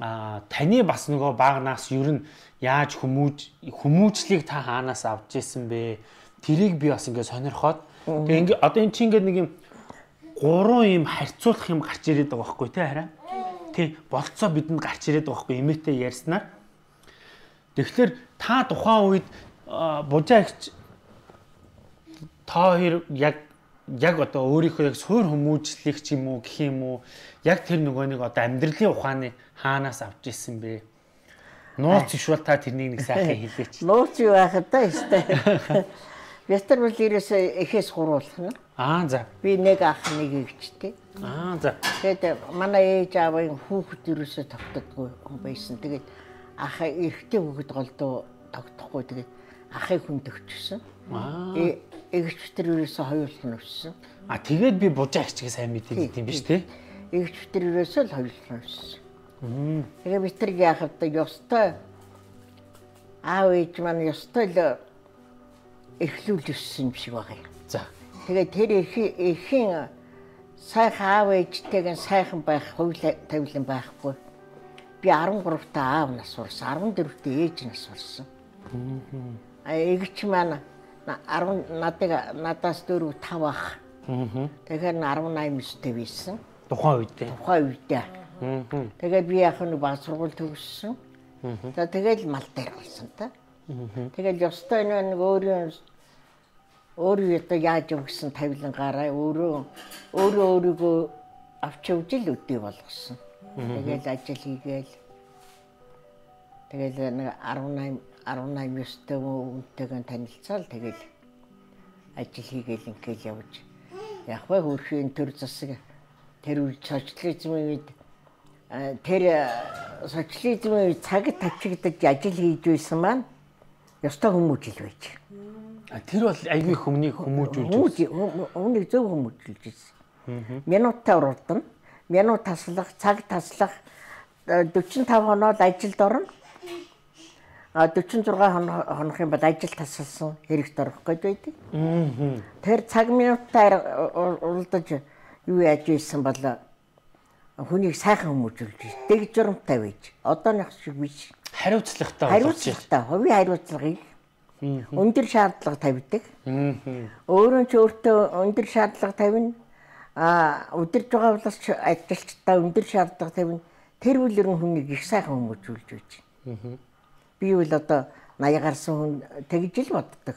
аа таны бас нөгөө багнаас ер нь яаж хүмүүж хүмүүжлийг та хаанаас авч исэн бэ? Тэрийг би бас ингээд сонирхоод тэгээ ингээд одоо эн чинь ингээд нэг юм гурван юм харьцуулах юм гарч ирээд байгаа байхгүй тий хараа. Тий болцоо бидэнд гарч ирээд байгаа байхгүй эмээтэй ярьснаар. Тэгэхээр та тухайн үед аа, бужаа ихч та хоёр яг яг одоо өөрийнхөө яг суур хүмүүжлэх ч юм уу гэх юм уу яг тэр нөгөө нэг одоо амьдралын ухааны хаанаас авч ирсэн бэ? Нууц биш бол та тэрнийг нэг сайхан хэлээч. Нууц юу байхад та ёстой. Бятар бол ерөөсөө эхээс хуруулах нь. Аа за. Би нэг ах нэг эгчтэй. Аа за. Тэгээд манай ээж аавын хүүхэд ерөөсөө тогтдоггүй байсан. Тэгээд ах эрэгтэй хүүхэд голдуу тогтохгүй тэгээд ахыг хүн төгчсөн. Аа. Э- Эгч тэр ерөөсөө хоёулах нь өссөн. А тэгээд би бужаа ихчгээ сайн мэдээд юм биш тий? Эгч тэр ерөөсөө л хоёулах нь өссөн. Тэгээ бид тэр яхад ёстой аав ээж маань ёстой л эрхлүүлж өссөн юм шиг байгаа юм. За. Тэгээд тэр эрхийн сайхан аав ээжтэйгэн сайхан байх хувь тавилан байхгүй. Би 13 та аав нас сурсан, 14 та ээж нас сурсан. А эгч маань на- 10 надад надаас 4 5 ах. Аа. Тэгэхээр 18 өстэй байсан. Тухайн үедээ. Тухайн үедээ. Тэгээд би яг нэг баг сургууль төгссөн. За тэгэл мал дээр болсон та. Тэгэл ёстой нэг өөрийн өөрөө одоо яаж өгсөн тавилангараа өөрөө өөрөө өөрийгөө авч явж л өдөө болгосон. Тэгэл ажил хийгээл тэгэл нэг 18 18 ёстой үнтэйгээ танилцаал тэгэл ажил хийгээл ингээл явж яг вэ хөрхийн төр засаг тэр үе социализмын үед тэр а, социализмын цаг тавчигдаж ажил хийж байсан маань ёстой хүмүүжил байж. А тэр бол айгүй хүмүүнийг хүмүүжүүлж Хүмүүж өмнөд зөв хүмүүжүүлж байсан. Минутаа урдна. Минут таслах, цаг таслах 45 хоноод ажилд орно. а 46 хоног хоногын бод ажил тасалсан хэрэгт орох гээд байдаг. Тэр цаг минутаар уралдаж юу яаж ийсэн бол хүнийг сайхан хүмүүжүүлж дэг журамтай байж. Одооных шиг биш. Хариуцлагатай болж байна. хариуцлагатай. Хувийн хариуцлагыг өндөр шаардлага тавьдаг. Өөрөө ч өөртөө өндөр шаардлага тавина. А удирж байгаа боловч ажилчдаа өндөр шаардлага тавина. Тэр үлэрэн хүнийг их сайхан хүмүүжүүлж байж. Би бол одоо 80 гарсан хүн тэгж л боддог.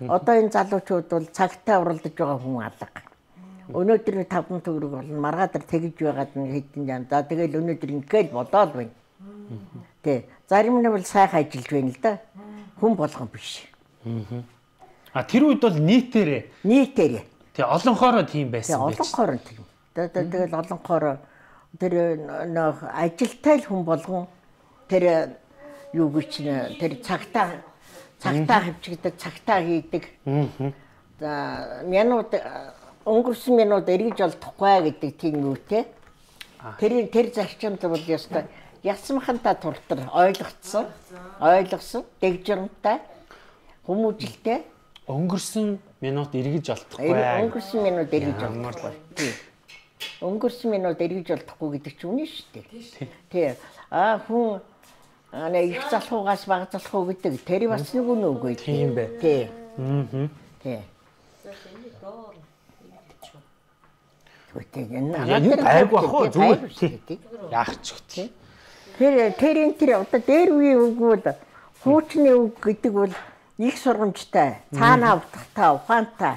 Одоо энэ залуучууд бол цагтаа уралдаж байгаа хүн алга өнөөдөр 5 төгрөг болно. Маргаадаар тэгж байгаад нэг хэдэн жан. За тэгэл өнөөдөр ингээл болоод байна. Тий зарим нь бол сайхан ажиллаж байна л да. Хүн болгон биш. А тэр үед бол нийтээрээ? Нийтээрээ. Тий олонхороо тийм тий байсан байж. олонхоор нь тийм. Тэ- тэ- тэгэл олонхоор тэр нөх ажилтай л хүн болгон тэр юу гэж нэ тэр цагтаа цагтаа хөвчгдөг цагтаа хийдэг. Аа. за минут өнгөрсөн минут эргэж олдохгүй гэдэг тийм үү те. Тэр тэр зарчимд бол ястай ясмаханта туртар ойлгоцсон. Ойлгосон. Дэгжрэмтэй хүмүүжилтэй Өнгөрсөн минут эргэж олдохгүй. өнгөрсөн минут эргэж олдохгүй. өнгөрсөн минут эргэж олдохгүй гэдэг чинь үнэн шүү дээ. Тий. А хүн ана их залхуугаас баг залхуу гэдэг. Тэр бас нэг үнэ үгүй Тийм бай. тий. Аа. тий Үгүй энэ гайгүй ах уу, зүгээр. тий. Яах ч үгүй. Тэр тэр энэ тэр одоо дээр үе бол хуучны үг гэдэг бол их сургамжтай, цаанаа утгатай, ухаантай,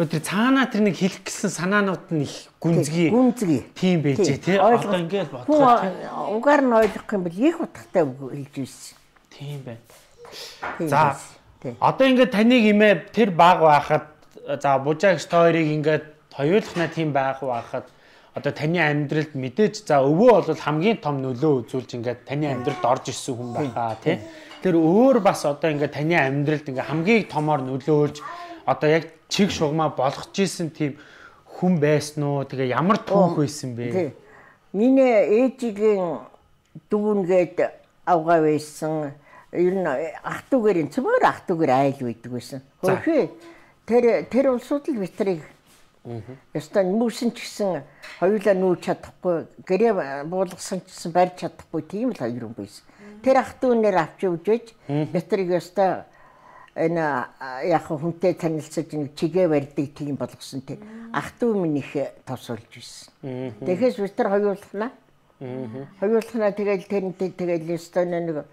Гэхдээ тэр цаанаа тэр нэг хэлэх гэсэн санаанууд нь их гүнзгий. гүнзгий. Тийм байж тий. Одоо бодоход тий. угаар нь ойлгох юм бол их утгатай үг хэлж ирсэн. тийм байна. За одоо ингээд таныг имээ тэр баг байхад за бужаагч тоорыг ингээд хоёулахна тийм байх байхад одоо таны амьдралд мэдээж за өвөө бол хамгийн том нөлөө үзүүлж ингээд таны амьдралд орж ирсэн хүн байхаа тий. Тэр өөр бас одоо ингээд таны амьдралд ингээд хамгийн томоор нөлөөлж одоо яг чиг шугамаа болгож исэн тийм хүн байсан уу? Тэгээ ямар түүх байсан бэ? Тий. Миний ээжигийн дүүнгээд авгаа байсан. Ер нь ах トゥ гэрийн цөмөр ах トゥ гэр айл байдаг байсан. За. Хөөе. Тэр тэр улсууд л битрийг Ястаа нүүсэн ч гэсэн хоёулаа нүүж чадахгүй, гэрээ буулгасан ч гэсэн барьж чадахгүй тийм л хоёр хүн байсан. Тэр ах トゥ нэр авч өгчөөж битрийг ястаа энэ а, яг хүнтэй танилцаж нэг чигээ барьдаг тийм болгосон тийм ах トゥ минь их тосолж ирсэн. Тэгэхээс бид нар хоёулахнаа. Хоёулахнаа тэгэл тэрнтэй тэгэл ястаа нэг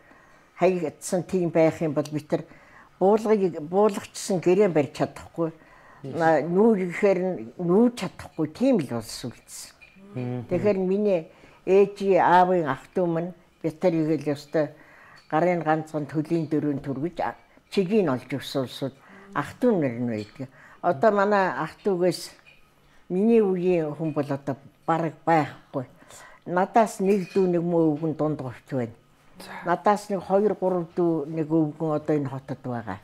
хаягдсан тийм байх юм бол бид нар буулгыг буулгачсан гэрээ барьж чадахгүй На- нүүрэхээр нь нүүж чадахгүй тийм л улс үлдсэн. Тэгэхээр миний ээжи аавын ах トゥ мань битэрийг л ёстой гарын ганцхан төлийн дөрөв төргөж а- чигийг нь олж өгсөн улсууд ах トゥ нар нь байдаг. Одоо манай ах トゥ гээс миний үеийн хүн бол одоо бараг байхгүй. Надаас нэг дүү нэг мөө өвгөн дунд говч байна. Надаас нэг 2 3 дүү нэг өвгөн одоо энэ хотод байгаа.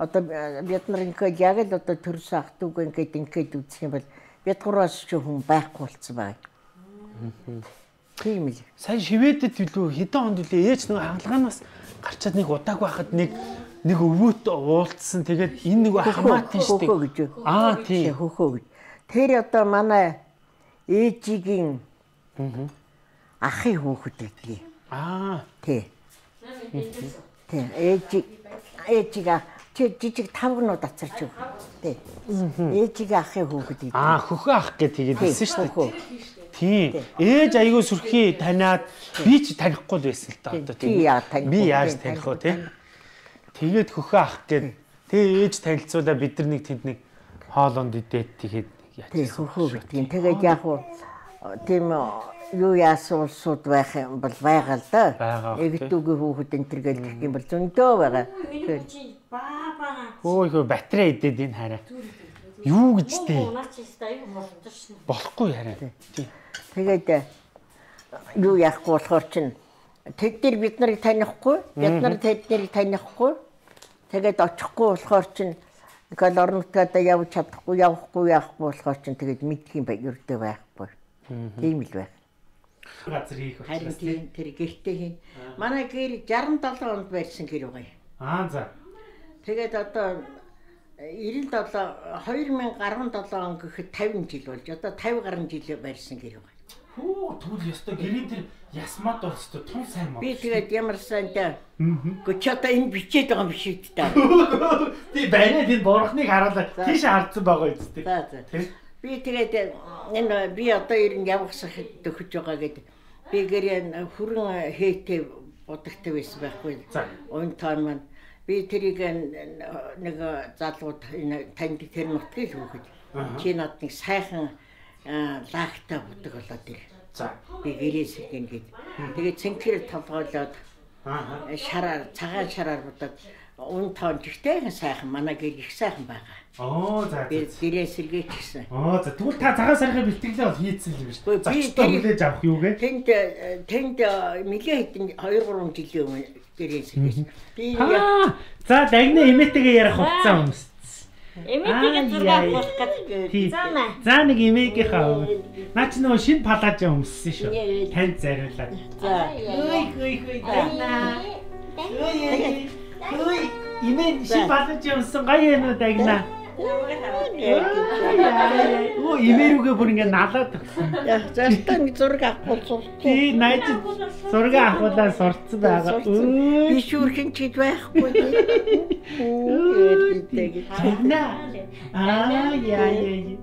Одоо бид нар ингээд яг л одоо төрсөн ах トゥ ингээд ингээд үзэх юм бол бид гураас ч хүн байхгүй болцсон байна. Тийм л. Сайн шивэдэд билүү хэдэн хонд билээ ээж нэг хаалганаас гарчаад нэг удааг байхад нэг нэг өвөөт уулцсан тэгээд энэ нэг хамаатан штеп. Хөхөө гэж. Аа Тий, тийм. хөхөө гэж. Тэр одоо манай ээжигийн ахын хүүхэд гэдгийг. Аа Тий. Тий, ээжиг ээжига чи жижиг тавгнууд ацарч өг. Тий. Ээжигийн ахын хүүхэд гэдэг. аа хөхөө ах гэж тэгээд хэлсэн штеп. хөхөө. Тийм. Ээж айгүй сүрхий таниад би ч танихгүй л байсан л та одоо танихгүй, Би яаж таних вэ тий? Тэгээд хөхөө ах гэд тэгээ ээж танилцуулаа бид нар нэг тэнд нэг хоолонд идээд тэгээд Тий, яачихсан. хөхөө гэдгийг. Тэгээд яг уу тийм юу яасан улсууд байх юм бол байгаа л да. Эгдүүгийн хүүхэд энэ төр гэл гэх юм бол зөндөө байгаа. Чи баа баа. Хөөе хөө батарей идээд энэ хараа. Юу гэж тий? Болохгүй хараа. Тий. Тэгээд э, юу яахгүй болохоор чинь тэд нар бид нарыг танихгүй, бид нар тэднийг танихгүй. Тэгээд очихгүй болохоор чинь ингээл орон нутгада явж чадахгүй, явахгүй яахгүй болохоор чинь тэгээд мэдх юм бай ердөө байхгүй. Тийм л байх. газар хийх Харин учраас тийм тэр гэртээ хийн. Манай гэр 67 онд барьсан гэр байгаа. Аа за. Тэгээд одоо 97 2017 он гэхэд 50 жил болж одоо 50 гаруй жил барьсан гэр байгаа. Хүү тэгвэл ёстой гэрийн тэр ясмат бол ёстой тун сайн мод. Би тэгээд ямар санда гүч одоо энэ бичээд байгаа юм үү та. Би бариад энэ бурхныг харуулаад тийш хардсан байгаа үстэй. За за. Тэ? Би тэгээд энэ би одоо ер нь явахсах төхөж байгаа гэдэг. Би гэрээ хүрэн хээтэй бодогтой байсан байхгүй. За. Уун тоон маань би тэрийг нэг залууд энэ танд тэр нутгийг хүүхэд. Чи над нэг сайхан аа, лагта будаг болоод ир. За. Би гэрээс гин гээд. Тэгээд цэнхэр толгойлоод Аа. шараар цагаан шараар будаг уун тоон жигтэй сайхан манай гэр их сайхан байгаа. Оо за. Би гэрээс сэргийч гисэн. Оо за тэгвэл та цагаан сархи бэлтгэлээ бол хийцэн юм би Зочдоо тэр- хүлээж авах юу гэ? Тэнд э, тэнд нэлээ хэдэн 2 3 жилийн өмнө гэрээс сэргийч. Би яа-. За дагны эмээтэйгээ ярих хугацаа өмс. Эмээтэйгээ Аа, зураг авах гэдэг. Тий. За нэг эмээгийнхаа наа чи нөгөө шин палажа өмссөн шүү. Танд зариулаад. За. Үй үй үй дагна. Үй үй. Үй имэн шин палажа өмссөн гоё юм уу дагна. Оо имэрүүгээ бүр ингэ налаад өгсөн. Застаа нэг зураг авах бол Тий найз зураг авахудаа сурцсан байгаа. Би шүүрхэн чид байхгүй. Үгүй Дагна. Аа яа яа.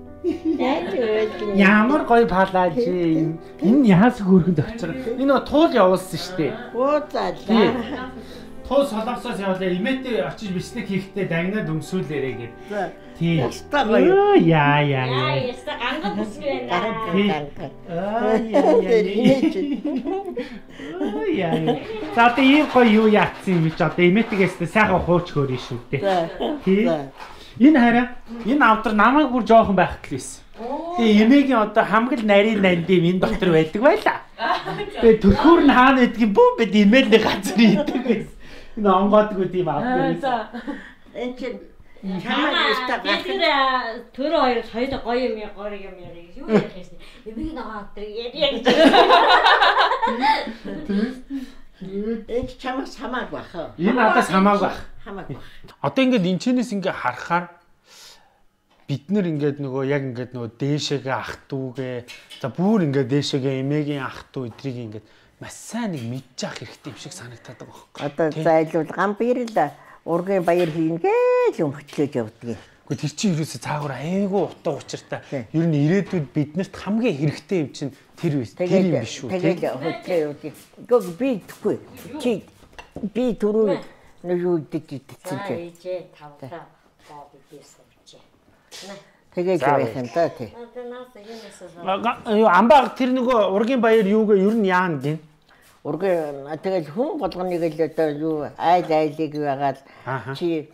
Ямар гоё палаж юм. Энэ яас хөргөнд очир. Энэ туул явуулсан шүү дээ. Оо залаа. Туул солонгосоос явуулаа имээтэй очиж бичлэг хийхдээ дагнаад өмсүүлээрэ гэд. За. Тий. Ястаа гоё. Оо яа яа Аа, яа. яста ганган бүсгүй байна. Тий. Ганга. Аа яа яа. Оо яа. За одоо ийм гоё юу яатсан юм чи одоо имээтэйгээс сайхан хууч хөөрөн шүү дээ. За. Тий. За. Энэ хараа энэ авдар намайг бүр жоохон байхад л байсан. Тэгээ эмээгийн одоо хамгал нарийн нандим энэ дотор байдаг байлаа. Тэгээ төрхүүр нь хаана байдгийг бүү бид имэйлний газар идэг байсан. Энэ онгоодгүй тийм авдар. Энд чинь чамаа Чамаа ястаа бид гахын нэр төр хоёр хоёул гоё юм гоё юм ярих юу ярих юм. Эмийг нэг тэр яриа гэж. энд чамаас хамааг баха. Энэ надаас хамаагүй байх. Хамааг бах. Одоо ингээд энэчнээс ингээ харахаар бид нэр ингээд нөгөө яг ингээд нөгөө дээшээгээ ах トゥ угээ за бүр ингээд дээшээгээ эмээгийн ах トゥ эдрийг ингээд маш сайн нэг мэдж авах хэрэгтэй юм шиг санагдаад байгаа байхгүй. Одоо зайлуул гам бирэл ургийн баяр хийн гэж өмчлөөж явдгийг. Гэхдээ тэр чинь ерөөсөө цаагаар айгүй утга учиртай. Ер нь ирээдүйд биднэрт хамгийн хэрэгтэй юм чинь тэр биш. Тэр юм биш үү? Тэгээд хөтлөө явдгийг. Гог би итгэхгүй. Чи би түрүү нэг юу идэж идсэн За чи. ээжээ тавлаа боо бидээс авчээ. Тэгээд явах юм да тий. Юу, Амбаг тэр нөгөө ургийн баяр юугээ ер нь яана гин. Ургийн тэгэл хүн болгоныг л одоо юу айл айлыг байгаад чи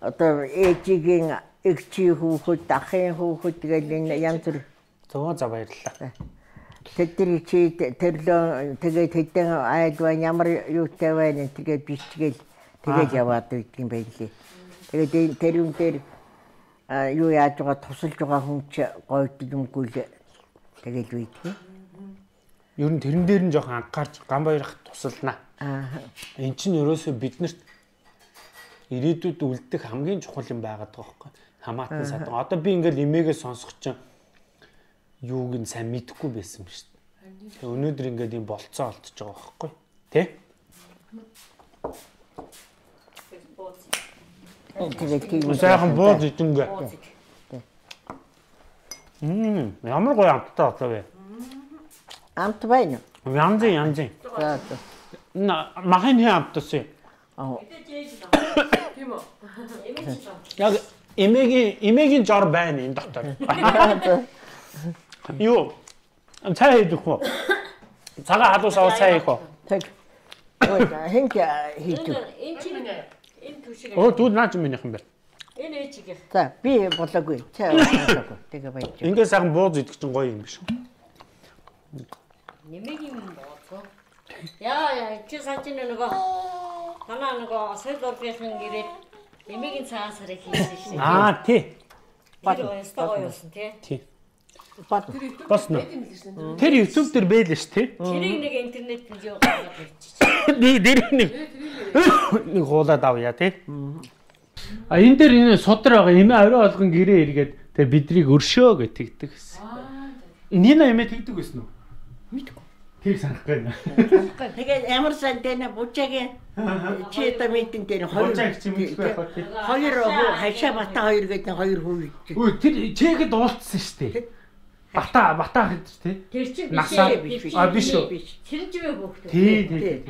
одоо ээжигийн эгчи хүүхэд ахын хүүхэд тэгэл энэ янз бүр Зөө за баярлалаа. тэдний чи тэрлөө тэгээд хэдэн айл ба ямар юутай байна тэгээд бичгээл тэгээд яваад үйдэг юм байлээ. Тэгээд энэ тэрүүн дээр юу яаж байгаа тусалж байгаа хүн чи гойд юмгүй л тэгээд үйдэг. Ер нь тэрэн дээр нь жоохон анхаарч гам баярах тусалнаа. Аа Эн чинь ерөөсөө биднэрт ирээдүйд үлдэх хамгийн чухал юм байгаад байгаа байхгүй. Хамаатан садан. Одоо би ингээл эмээгээ сонсох чинь юуг нь сайн мэдэхгүй байсан юм шүү дээ. Тэгээ өнөөдөр ингээд юм болцоо олдож байгаа байхгүй. Тийм Сайхан бууз идэнгээ. Мм, ямар гоё амттай болоо вэ? Амт байна. Янзын янзын. За за. На махын хэ амтсан. Аа Яг эмээгийн эмээгийн жор байна энэ дотор. Юу? Цай хийх үү? Цагаан халуус аваа цай хийх үү? тэг. Ой хэнк хийдэг. энэ чинь энэ түшиг Оо дүүд наач минийхэн байна. энэ ээжигээ. За би болоогүй. Цаа болоогүй. Тэгээ баяж. Ингээ сайхан бууз идэх чинь гоё юм биш үү? Нэмэг юм бооцоо. Яа яа чи сачны нөгөө танаа нөгөө соёл ургийнхын гэрээд нэмэгийн цагаан сарыг хийсэн шээ. Аа тий. Гоё болсон тий. Тий. бод. Босно. Тэр YouTube дээр бэлээ ш тий. Тэрийг нэг интернет видео гаргаад ирчих. Нэг дээр нэг нэг хуулаад авъя тий. А энэ дээр энэ судар байгаа эмээ орой олгон гэрээ эргээд тэгээ бидрийг өршөө гэж тэгдэг гэсэн. Нина эмээ тэгдэг байсан уу? Мэдгүй. Тэр санахгүй байна. Тэгээд ямар сан тэнэ бучаагийн чи та мэдэн дээр хоёр хоёр хашаа бата хоёр гэдэг нь хоёр хүү гэж. Үй тэр чегэд уулцсан шүү дээ. Бата бата хэд тий. Тэр чинь биш биш. А биш үү? Тэр ч вэ хөөхтэй. Тий тий.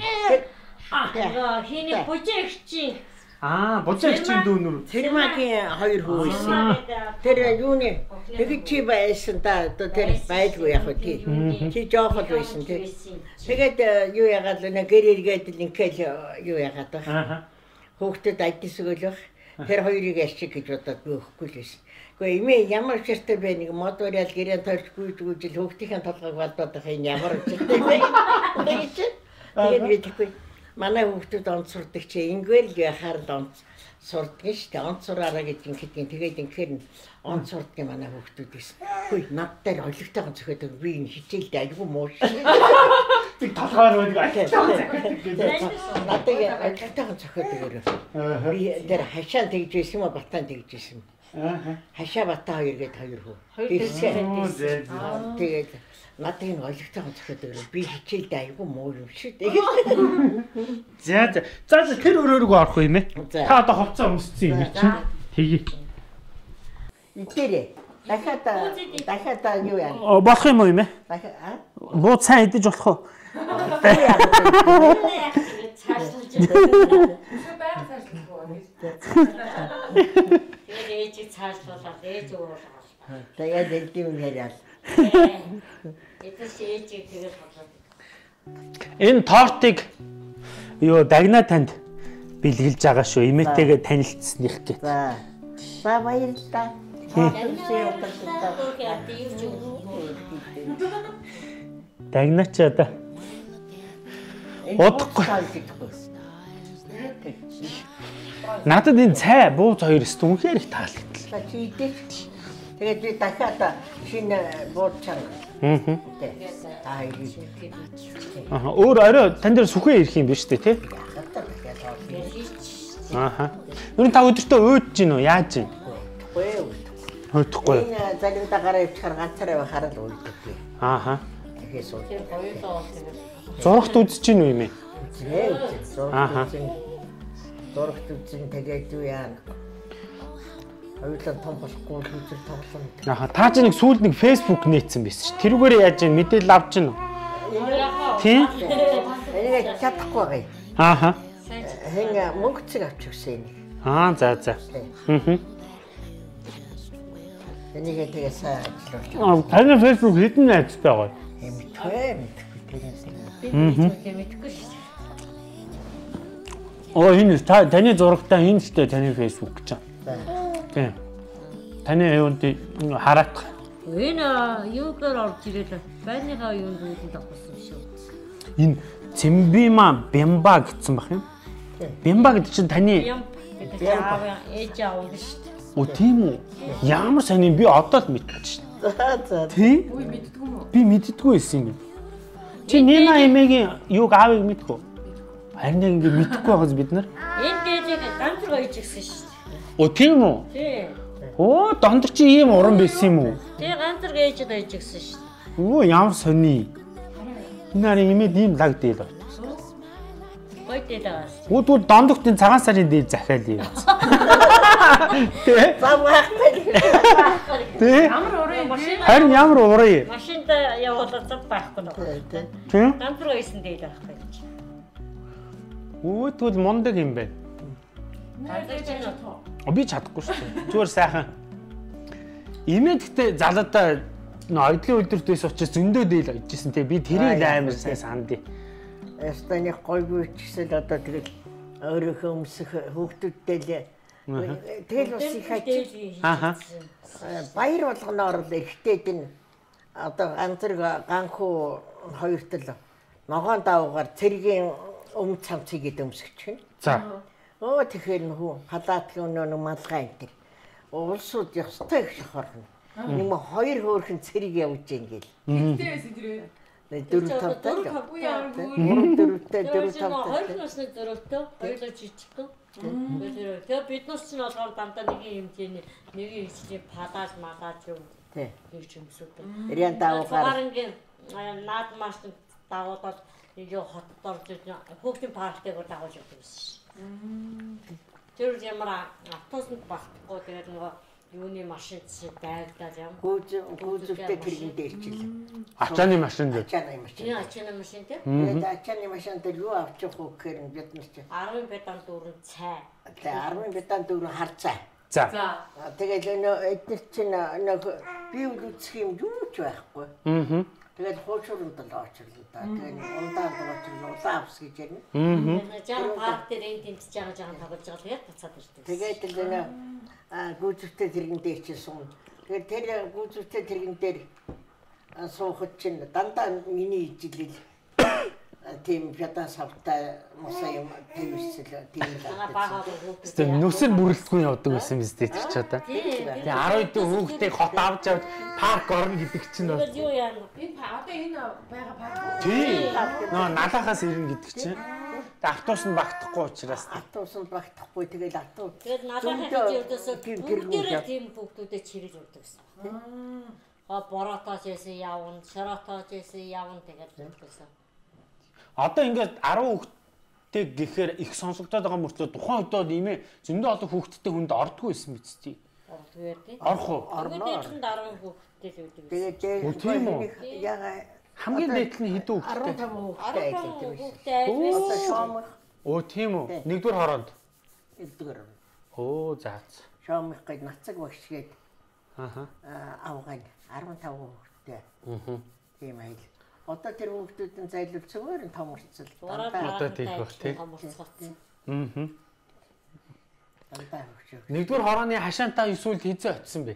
Аа хийний бужиг чинь Аа, бужааг чинь дүүнүр. Цэрмагийн хоёр хүү байсан. Тэр юуны тэгэд чи байсан та одоо тэр байлгүй яг үү тий. Чи жоох л байсан тий. Тэгээд юу ягаад л нэ гэрэргээд л ингээл юу ягаад байх. Аа. Хүүхдэд айдас өгөл байх. Тэр хоёрыг ачиг гэж бодоод би өгөхгүй л байсан. Гэхдээ эмээ ямар учиртай бэ нэг мод уриал гэрээ торч гүйж гүйжил хүүхдийн толгойг балдаад байх энэ ямар учиртай бэ? Тэгээд би тэгэхгүй манай хүүхдүүд онц сурдаг чи ингээл л яхаар л онц сурдаг шүү дээ. Онц сураараа гэж ингэдэг. Тэгээд инхээр нь онц сурдаг манай хүүхдүүд байсан. Хөөе над дээр олигтойгоо зөхөдөг би энэ хичээлд айгүй муу шүү. Тэг толгойр байдаг ажил. Надад олигтойгоо зөхөдөг өөрөө. Би дээр хашаан тэгж байсан юм уу батан тэгж байсан. Аа. Хашаа бата хоёр гээд хоёр. Оо, зэ. Тэгээд надад энэ олигтойгоо зөхөдөг би хичээлд айгүй муу юм шүү дээ. За за. За за тэр өрөөргөө орох юм ээ. Та одоо хувцас өмссөн юм чинь. Тэгье. Идэрээ. Дахиад дахиад юу яа? Болох юм уу юм ээ? Дахиад аа? Бууд сайн идэж болох уу? цаашлуулж байнга цаашлахгүй. Тэгээд ээжийг цаашлуулаад ээж уурал. Тэгээд элдийн үнээр яа. Энэ тортыг юу дагна танд бэлгэлж байгаа шүү. Имээтэйгээ танилцсных гэж. За. За баярлалаа. Дагна ч одоо Удахгүй. надад энэ цай бууз хоёр өст үнэхээр их таалагдл. За чи идэх. Тэгээд би дахиад шинэ буур чанга. Аа. Аа. Аа. Өөр орой тань дээр сүхээ ирэх юм биш үү те? Аа. Нүрэн та өдөртөө өөдөж гин үү? Яаж гин? Хөөе. Өөдөхгүй. Энэ залимда гараа ивчхаар ганцаараа байхаар л үлддэг. Хоёулаа бол тэгээд Зурагт үзэж гин үү юм ээ? Зээ. Ааха. Зургт үзэн. Зургт үзэн тэгээд юу яана. Хоёулаа том болохгүй л үзэл тоглоом. Ааха. Та ч нэг сүүлд нэг Facebook нээсэн байсан чи. Тэрүүгээр яаж гин мэдээлэл авч үү? Тийм? Энийг чадахгүй байгаа юм. Ааха. Хэн мөнгө цэг авч өгсөн юм. Аа за за. Аа. Энийг тэгээ сайн ажиллуулж. Аа, таны Facebook хэдэн найзтай байгаа? Мэдгүй мэдгүй тэрээс. би мэдгүй шүү. Оо энэ та таны зурагтай энэ ч таны Facebook ч. За. Тийм. Таны юунд хараах. Энэ юугаар орж ирээд байныхаа юунд үүдэн тогтсон шүү. Энэ Цэмбима Бямба гэсэн бах юм. Бямба гэдэг чинь таны ээж аав нь шүү. Оо тийм үү? Ямар сайн юм би одоо л мэдчихэж байна. За за. Тийм? Үй мэддгүй юм уу? Би мэддэггүй байсан юм. Чи Нина эмээгийн юуг аавыг мэдгүй. Харин яг ингэ мэдхгүй байгааз бид нар. Энэ дээдийг ганцраг ойж гисэн шүү. Оо тийм үү? Тий. Оо дондор чи ийм уран байсан юм уу? Тий ганцраг ээжэд ойж гисэн шүү. Оо ямар сони. Энэ харин эмээд ийм лаг дээл байна. Гой дээлээс. Оо тэгвэл дондогт энэ цагаан сарын дээл захиал юм. Тэ? За байхгүй. Тэ? Амар урын машин Харин ямар уран. Машинд явуулаад зав байхгүй нөө. Тийм? Ганцраг ойсон дээр байхгүй. Тэгвэл мундаг юм байна. Чинь Би чадахгүй шүү дээ. Зүгээр сайхан. Имээ гэхдээ залуудаа ойдлын үйлдвэртээс учраас зөндөө дээл ойжсэн те. Би тэрийг амар сайн сандъя. Эстаны гойгүй чисэл одоо тэгэл өөрийнхөө өмсөх хүүхдүүдтэй л тэгэл бас их ажил Ааха. баяр болгоноор л эргэжтэйд нь одоо ганцраг ганхуу хоёрт л ногоон давуугаар цэргийн өм цамцыг идэв өмсгч байна. За. Оо тэгэхээр нөхөө халаат өнөө нэг малгай энэ. Улсууд ёстой их шохорно. Нэг м хоёр хөөрхөн цэрэг явж ингээл. Тэ байсан тэр. Дөрөв тавтай. Дөрөв тавтай. Гурав дөрөвтэй дөрөв Тэр чинь хоёр тавтай. насны дөрөвтэй, хоёулаа жижигхэн. Тэгээ бид нар чинь болохоор дандаа нэг юм хэмжээний нэг юм хэмжээний падаж мадаж юм Тий. гэж юмсууд. Ириан даваагаар Гарангийн наад маш даваад юу хотод орж иж хүүхдийн парктайг дагуулж явдаг байсан шүү. Тэр ямар автобусд багтахгүй тэгээд нөгөө юуны машин чинь дайгдаад юм. гүүз гүүзөвтэй тэрэгэн дээрчил. Ачааны машин дээр. Ачааны машин. Тийм ачааны машин тийм. Тэгээд ачааны машин дээр юу авчих вэ гэхээр бид нар чи 10 бедан дүүрэн цай. тэгээ 10 бедан дөрөв харцаа. За. За. А, Тэгэл нөө эдгээр чинь нэг би үзэх юм юу ч байхгүй. Аа. Тэгэл хуучранд л очрлоо да. Тэгээд ундаа очрлоо улаан авс гэж ярина. Аа. Жаа парк дээр энэ тэмцэж байгаа жахан тоглож байгаа л яг буцаад ирдэг. Тэгээд л нөө гүүзөвтэй тэрэгэн дээр чи суун. Тэгээд тэр гүүзөвтэй тэрэгэн дээр а, суухад чинь дандаа миний ижилэл тийм ядаа савтай мосоо юм тэмцэл тийм л. Тэгээ нүсэр бүрэлдэхүүн явдаг байсан биз дээ тэр ч одоо. Тийм. Тэгээ 10 дэх хүүхдээ хот авч авч парк орно гэдэг чинь бол юу яана? Энэ па- одоо энэ байгаа парк. тий. Нөө налахаас ирнэ гэдэг чинь. Тэгээ автобус нь багтахгүй учраас Атуусан багтахгүй тэгэл хажууд ердөөсөө тийм тэргүүн бүгдээрээ тийм хүүхдүүдэд чирэж өгдөг гэсэн. А боротоож яасан явна, шоротоож яасан явна тэгээд өгдөгсөн. Одоо ингээд 10 хүүхдээ гэхээр их сонсогдоод байгаа мөртлөө тухайн үедээ нэмээ зөндөө олон хүүхдтэй хүнд ордгоо байсан биз дээ. Ордгоор тий. Орох уу? Орно. Тэгээд даруй хүүхдтэй л өгдөг. Тэгээд тийм үү? яга Хамгийн дээдл нь хэдэн хүүхдтэй? 15 хүүхдтэй шиг. Хүүхдтэй Одоо шоомох Өө тийм үү? Нэгдүгээр хороонд. элдгэр. Өө за. за. Шоомох гэж нацаг багшгээд Ааха. авгань 15 хүүхдтэй. Аа. Тийм айл. Одоо тэр хүүхдүүдийн зайлуул зүгээр нь том Дандаа Одоо тийх бах, тий. Хамарцгац. Аа. дандаа хөвчөө. Нэгдүгээр хорооны хашаантаа эсвэл хизээ очсон бэ?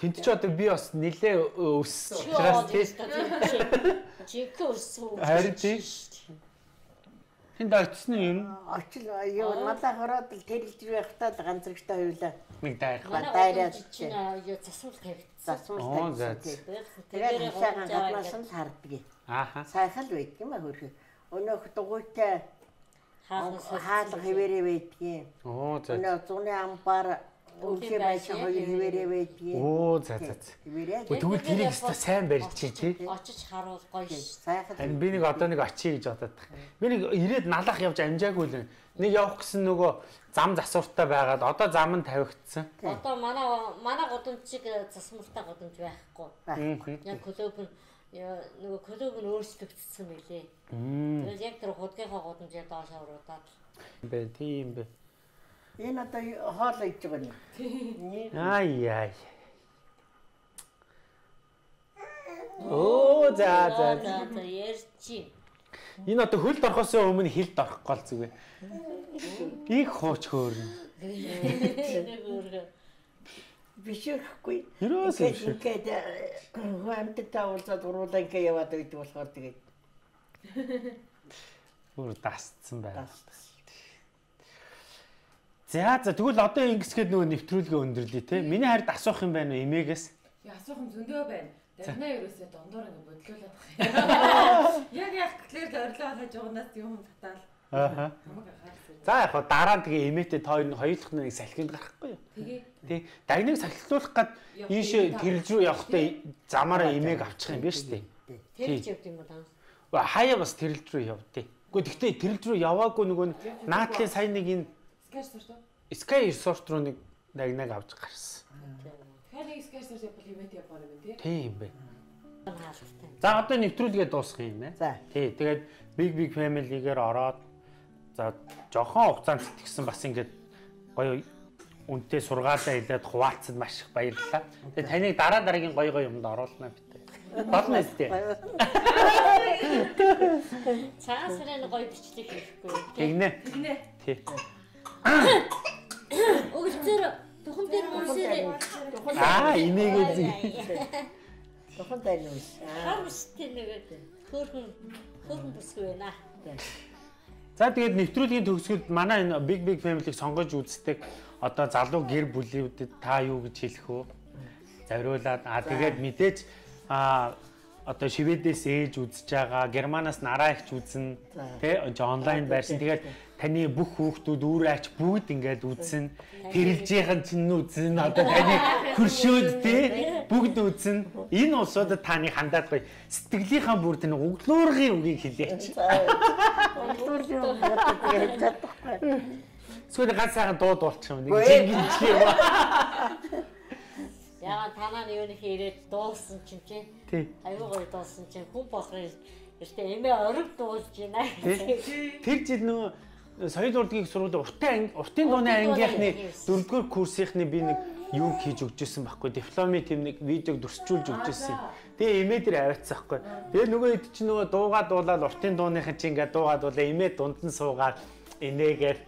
Тэнд ч одоо би бас нилээ өссөн учраас тий. Чик өссөн. Харин тий. Тэнд очсон нь юм Очил юу малаа хороод л тэрэлж байхдаа л ганцрагтай хоёулаа нэг дайрах. Манай Дайраад чинь юу засвал тавигдсан. засмал Оо, за, тавьсан. за. Тэгээд хашаагаа гаднаас нь харддаг. Ааха. Сайхан л байдаг юм а хөрхөө. Өнөөх дугуйтай Хаалга хിവэрэ байдгийн. Оо за. Өнөө зуны амбар үлээ байж хоёр хിവэрэ байдгийн. Оо за за. за. Тэгвэл тэрийг өстө сайн барьчих тий. Очиж харуул гоё ш. сайхан. Харин би нэг одоо нэг очие гэж бодоод байна. Би нэг ирээд налах явж амжаагүй л. Нэг явах гэсэн нөгөө зам засвартай байгаад одоо зам нь тавигдсан. Одоо манай манай годомчиг засмуртай годомж байхгүй. байхгүй. Яг клуб нь нөгөө клуб нь өөрчлөгдсөн мөлий. Мм. Тэгээд яг тэр худгийнхаа годомжээ доош авруудаад Бэ тийм бэ. Энэ одоо хоол иж байгаа юм. Ай яй. Оо за за. за. ярьчи. Энэ одоо хөлд орохоос өмнө хилд орохгүй л зүгээр. Их хууч хөөрнө. Нэг өөр Бишэхгүй. Юус юм шиг. Ингээд хамтд таавалцаад уруулаа ингээ яваад байдаг болохоор тэгээд Бүр дасцсан байна. тас. За за тэгвэл одоо ингэсгээд нөгөө нэвтрүүлгээ өндөрлөе те. Миний хард асуух юм байна уу эмээгээс? Асуух юм зөндөө байна. Дахнаа ерөөсөө дондор ингэ бодлуулаад байгаа. Яг яг гэхлээр л орилоо хаж угнаас юм татаал. Аа. За яг хоо дараа нь тэгээ эмээтэй та хоёр нь хоёулах нэг салхинд гарахгүй юу? Тэгээ Тий. Дагныг сахилуулах гад ийшээ тэрэл рүү явахдаа замаараа эмээг авчих юм биш үү? тэр ч явд юм уу таа. Хаяа бас тэрэл рүү явдээ. Гэхдээ тэгтээ тэрэл рүү яваагүй нөгөө наадлын сайн нэг энэ скаш сорт. Sky Resort руу нэг дагнаг авч гарсан. Тэгэхээр нэг скаш сорт явбал ивент явбаар юм тий. Тийм бэ. Хаалгатай. За одоо нэвтрүүлгээ дуусгах юм байна. За. Тий. Тэгээд Big Big Family-гээр ороод за жохон хугацаанд тэгсэн бас ингээд гоё үнтэй сургаалаа хэлээд хуваалцад маш их баярлалаа. Тэгээд таныг дараа дараагийн гоё гоё юмд оруулнаа битээ. Болно үстэй. Цагаан сарын гоё бичлэг хийхгүй. Тэгнэ. Тэгнэ. Тий. Өгөлцөр тухам дээр мөсөө Аа, инээгээ зүй. Тохон тай нүс. хар өстэй нэг хөөрхөн хөөрхөн бүсгүй байна. За тэгээд нэвтрүүлгийн төгсгөлд манай энэ Big Big Family-г сонгож үздэг одоо залуу гэр бүлүүдэд та юу гэж хэлэх вэ? зориулаад аа тэгээд мэдээж аа одоо шивэдээс ээж үзэж байгаа, германаас нараа ихч үзнэ, тий онлайн байрсан. Тэгээд таны бүх хүүхдүүд үүрээч бүгд ингээд үзнэ. Тэрэлжийнхэн чинь үзнэ. Одоо таны хөршөөд тий бүгд үзнэ. Энэ улсуудад таны хандаад гоё сэтгэлийнхаа бүр тань углуургын үгийг хэлээч. Углуурын үг хэлж чадахгүй. Сүүл ганц сайхан дууд болчих юм. Нэг жингинчлээ ба. Яагаад танаа нь юуны хэрэг дуулсан чинь чи Тий. аюу гоё дуулсан чинь хүн болохын эртээ эмээ орог дуулж байна. Тэр жил нөгөө соёл урлагийн сургуулийн уртын уртын дууны ангийнхны дөрөвдүгээр курсынхны би нэг юу хийж өгч ирсэн байхгүй дипломын тэм нэг видеог дүрсчүүлж өгч ирсэн. Тэгээ эмээ дээр аваацсан байхгүй. Тэгээ нөгөө хэд чи нөгөө дуугаа дуулаад уртын дууныхан чи ингээд дуугаа дуулаа эмээ дунд нь суугаад инээгээр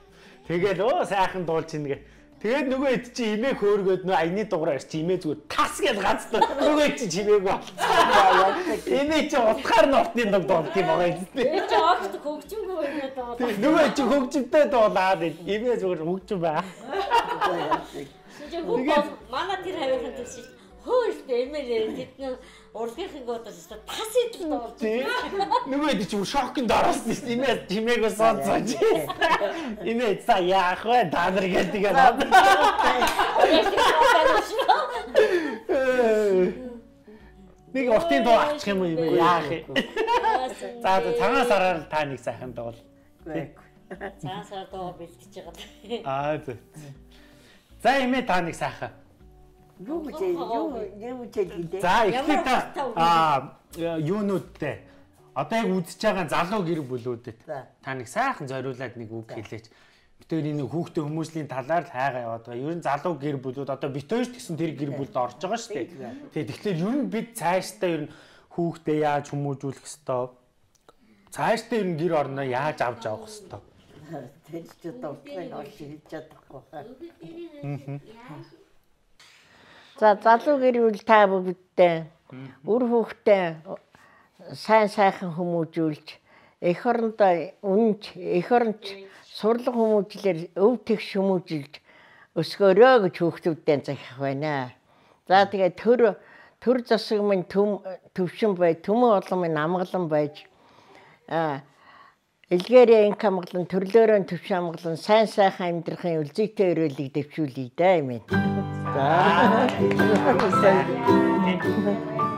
тэгэл өө сайхан дуулж ийн гэ. Тэгээд нөгөө хэд чи эмээ хөөргөөд нөө аяны дугаараа ирч эмээ зүгээр тас гэж ганцтай нөгөө чи чимээг болцсон. Эмээ чи утгаар нь уртын дуг дуулт юм байгаа юм. Тэр чи огт хөгжимгүй юм даа. Нөгөө чи хөгжимтэй дуулаад эмээ зүгээр хөгжим. Чи хүн бол манай тэр хавийнхын төс шүү. Хөөстэй эмээ тэд нэг урлагийнх бодож шүү. Тас идэл дуулж. Нөгөө хэд чи шокнд орсон шүү. Эмээ чимээг сонсож. Эмээ за яах вэ? Та нар гэл тэгээ над. Нэг уртын дуу авчих юм уу эмээ яах юм? За цагаан сараар та нэг сайхан дуул. Цагаан сар доо бэлтгэж байгаа. Аа за. За эмээ та нэг сайхан. Юу гэж юу гэж хэлээ. За эхлээд аа юунуудтай одоо яг үзэж байгаа залуу гэр бүлүүдэд та нэг сайхан зориулаад нэг үг хэлээч. Битүүр энэ хүүхдээ хүмүүсийн талаар л хайгаа яваад байгаа. Ер нь залуу гэр бүлүүд одоо битүүр ч гэсэн тэр гэр бүлд орж байгаа шүү дээ. Тэгээ тэгэхээр ер нь бид цаашдаа ер нь хүүхдээ яаж хүмүүжүүлэх ёстой? Цаашдаа ер нь гэр орноо яаж авч явах ёстой? Тэр ч дуртай олж хийж чадахгүй. За залуу гэр бүл та бүгдтэй үр хүүхдээ сайн сайхан хүмүүжүүлж эх орондоо үнэнч эх оронч сурлаг хүмүүжлэр өв тэгш хүмүүжилж өсгөөрөө гэж хүүхдүүдтэй захих байна. За тэгээ төр төр засаг минь төм төвшин бай төмөн олон минь амгалан байж а Илгээрээ инк амгалан төрлөөрөө төвш амгалан сайн сайхан амьдрахын үлзийтэй өрөөлийг дэвшүүлье да юм. За.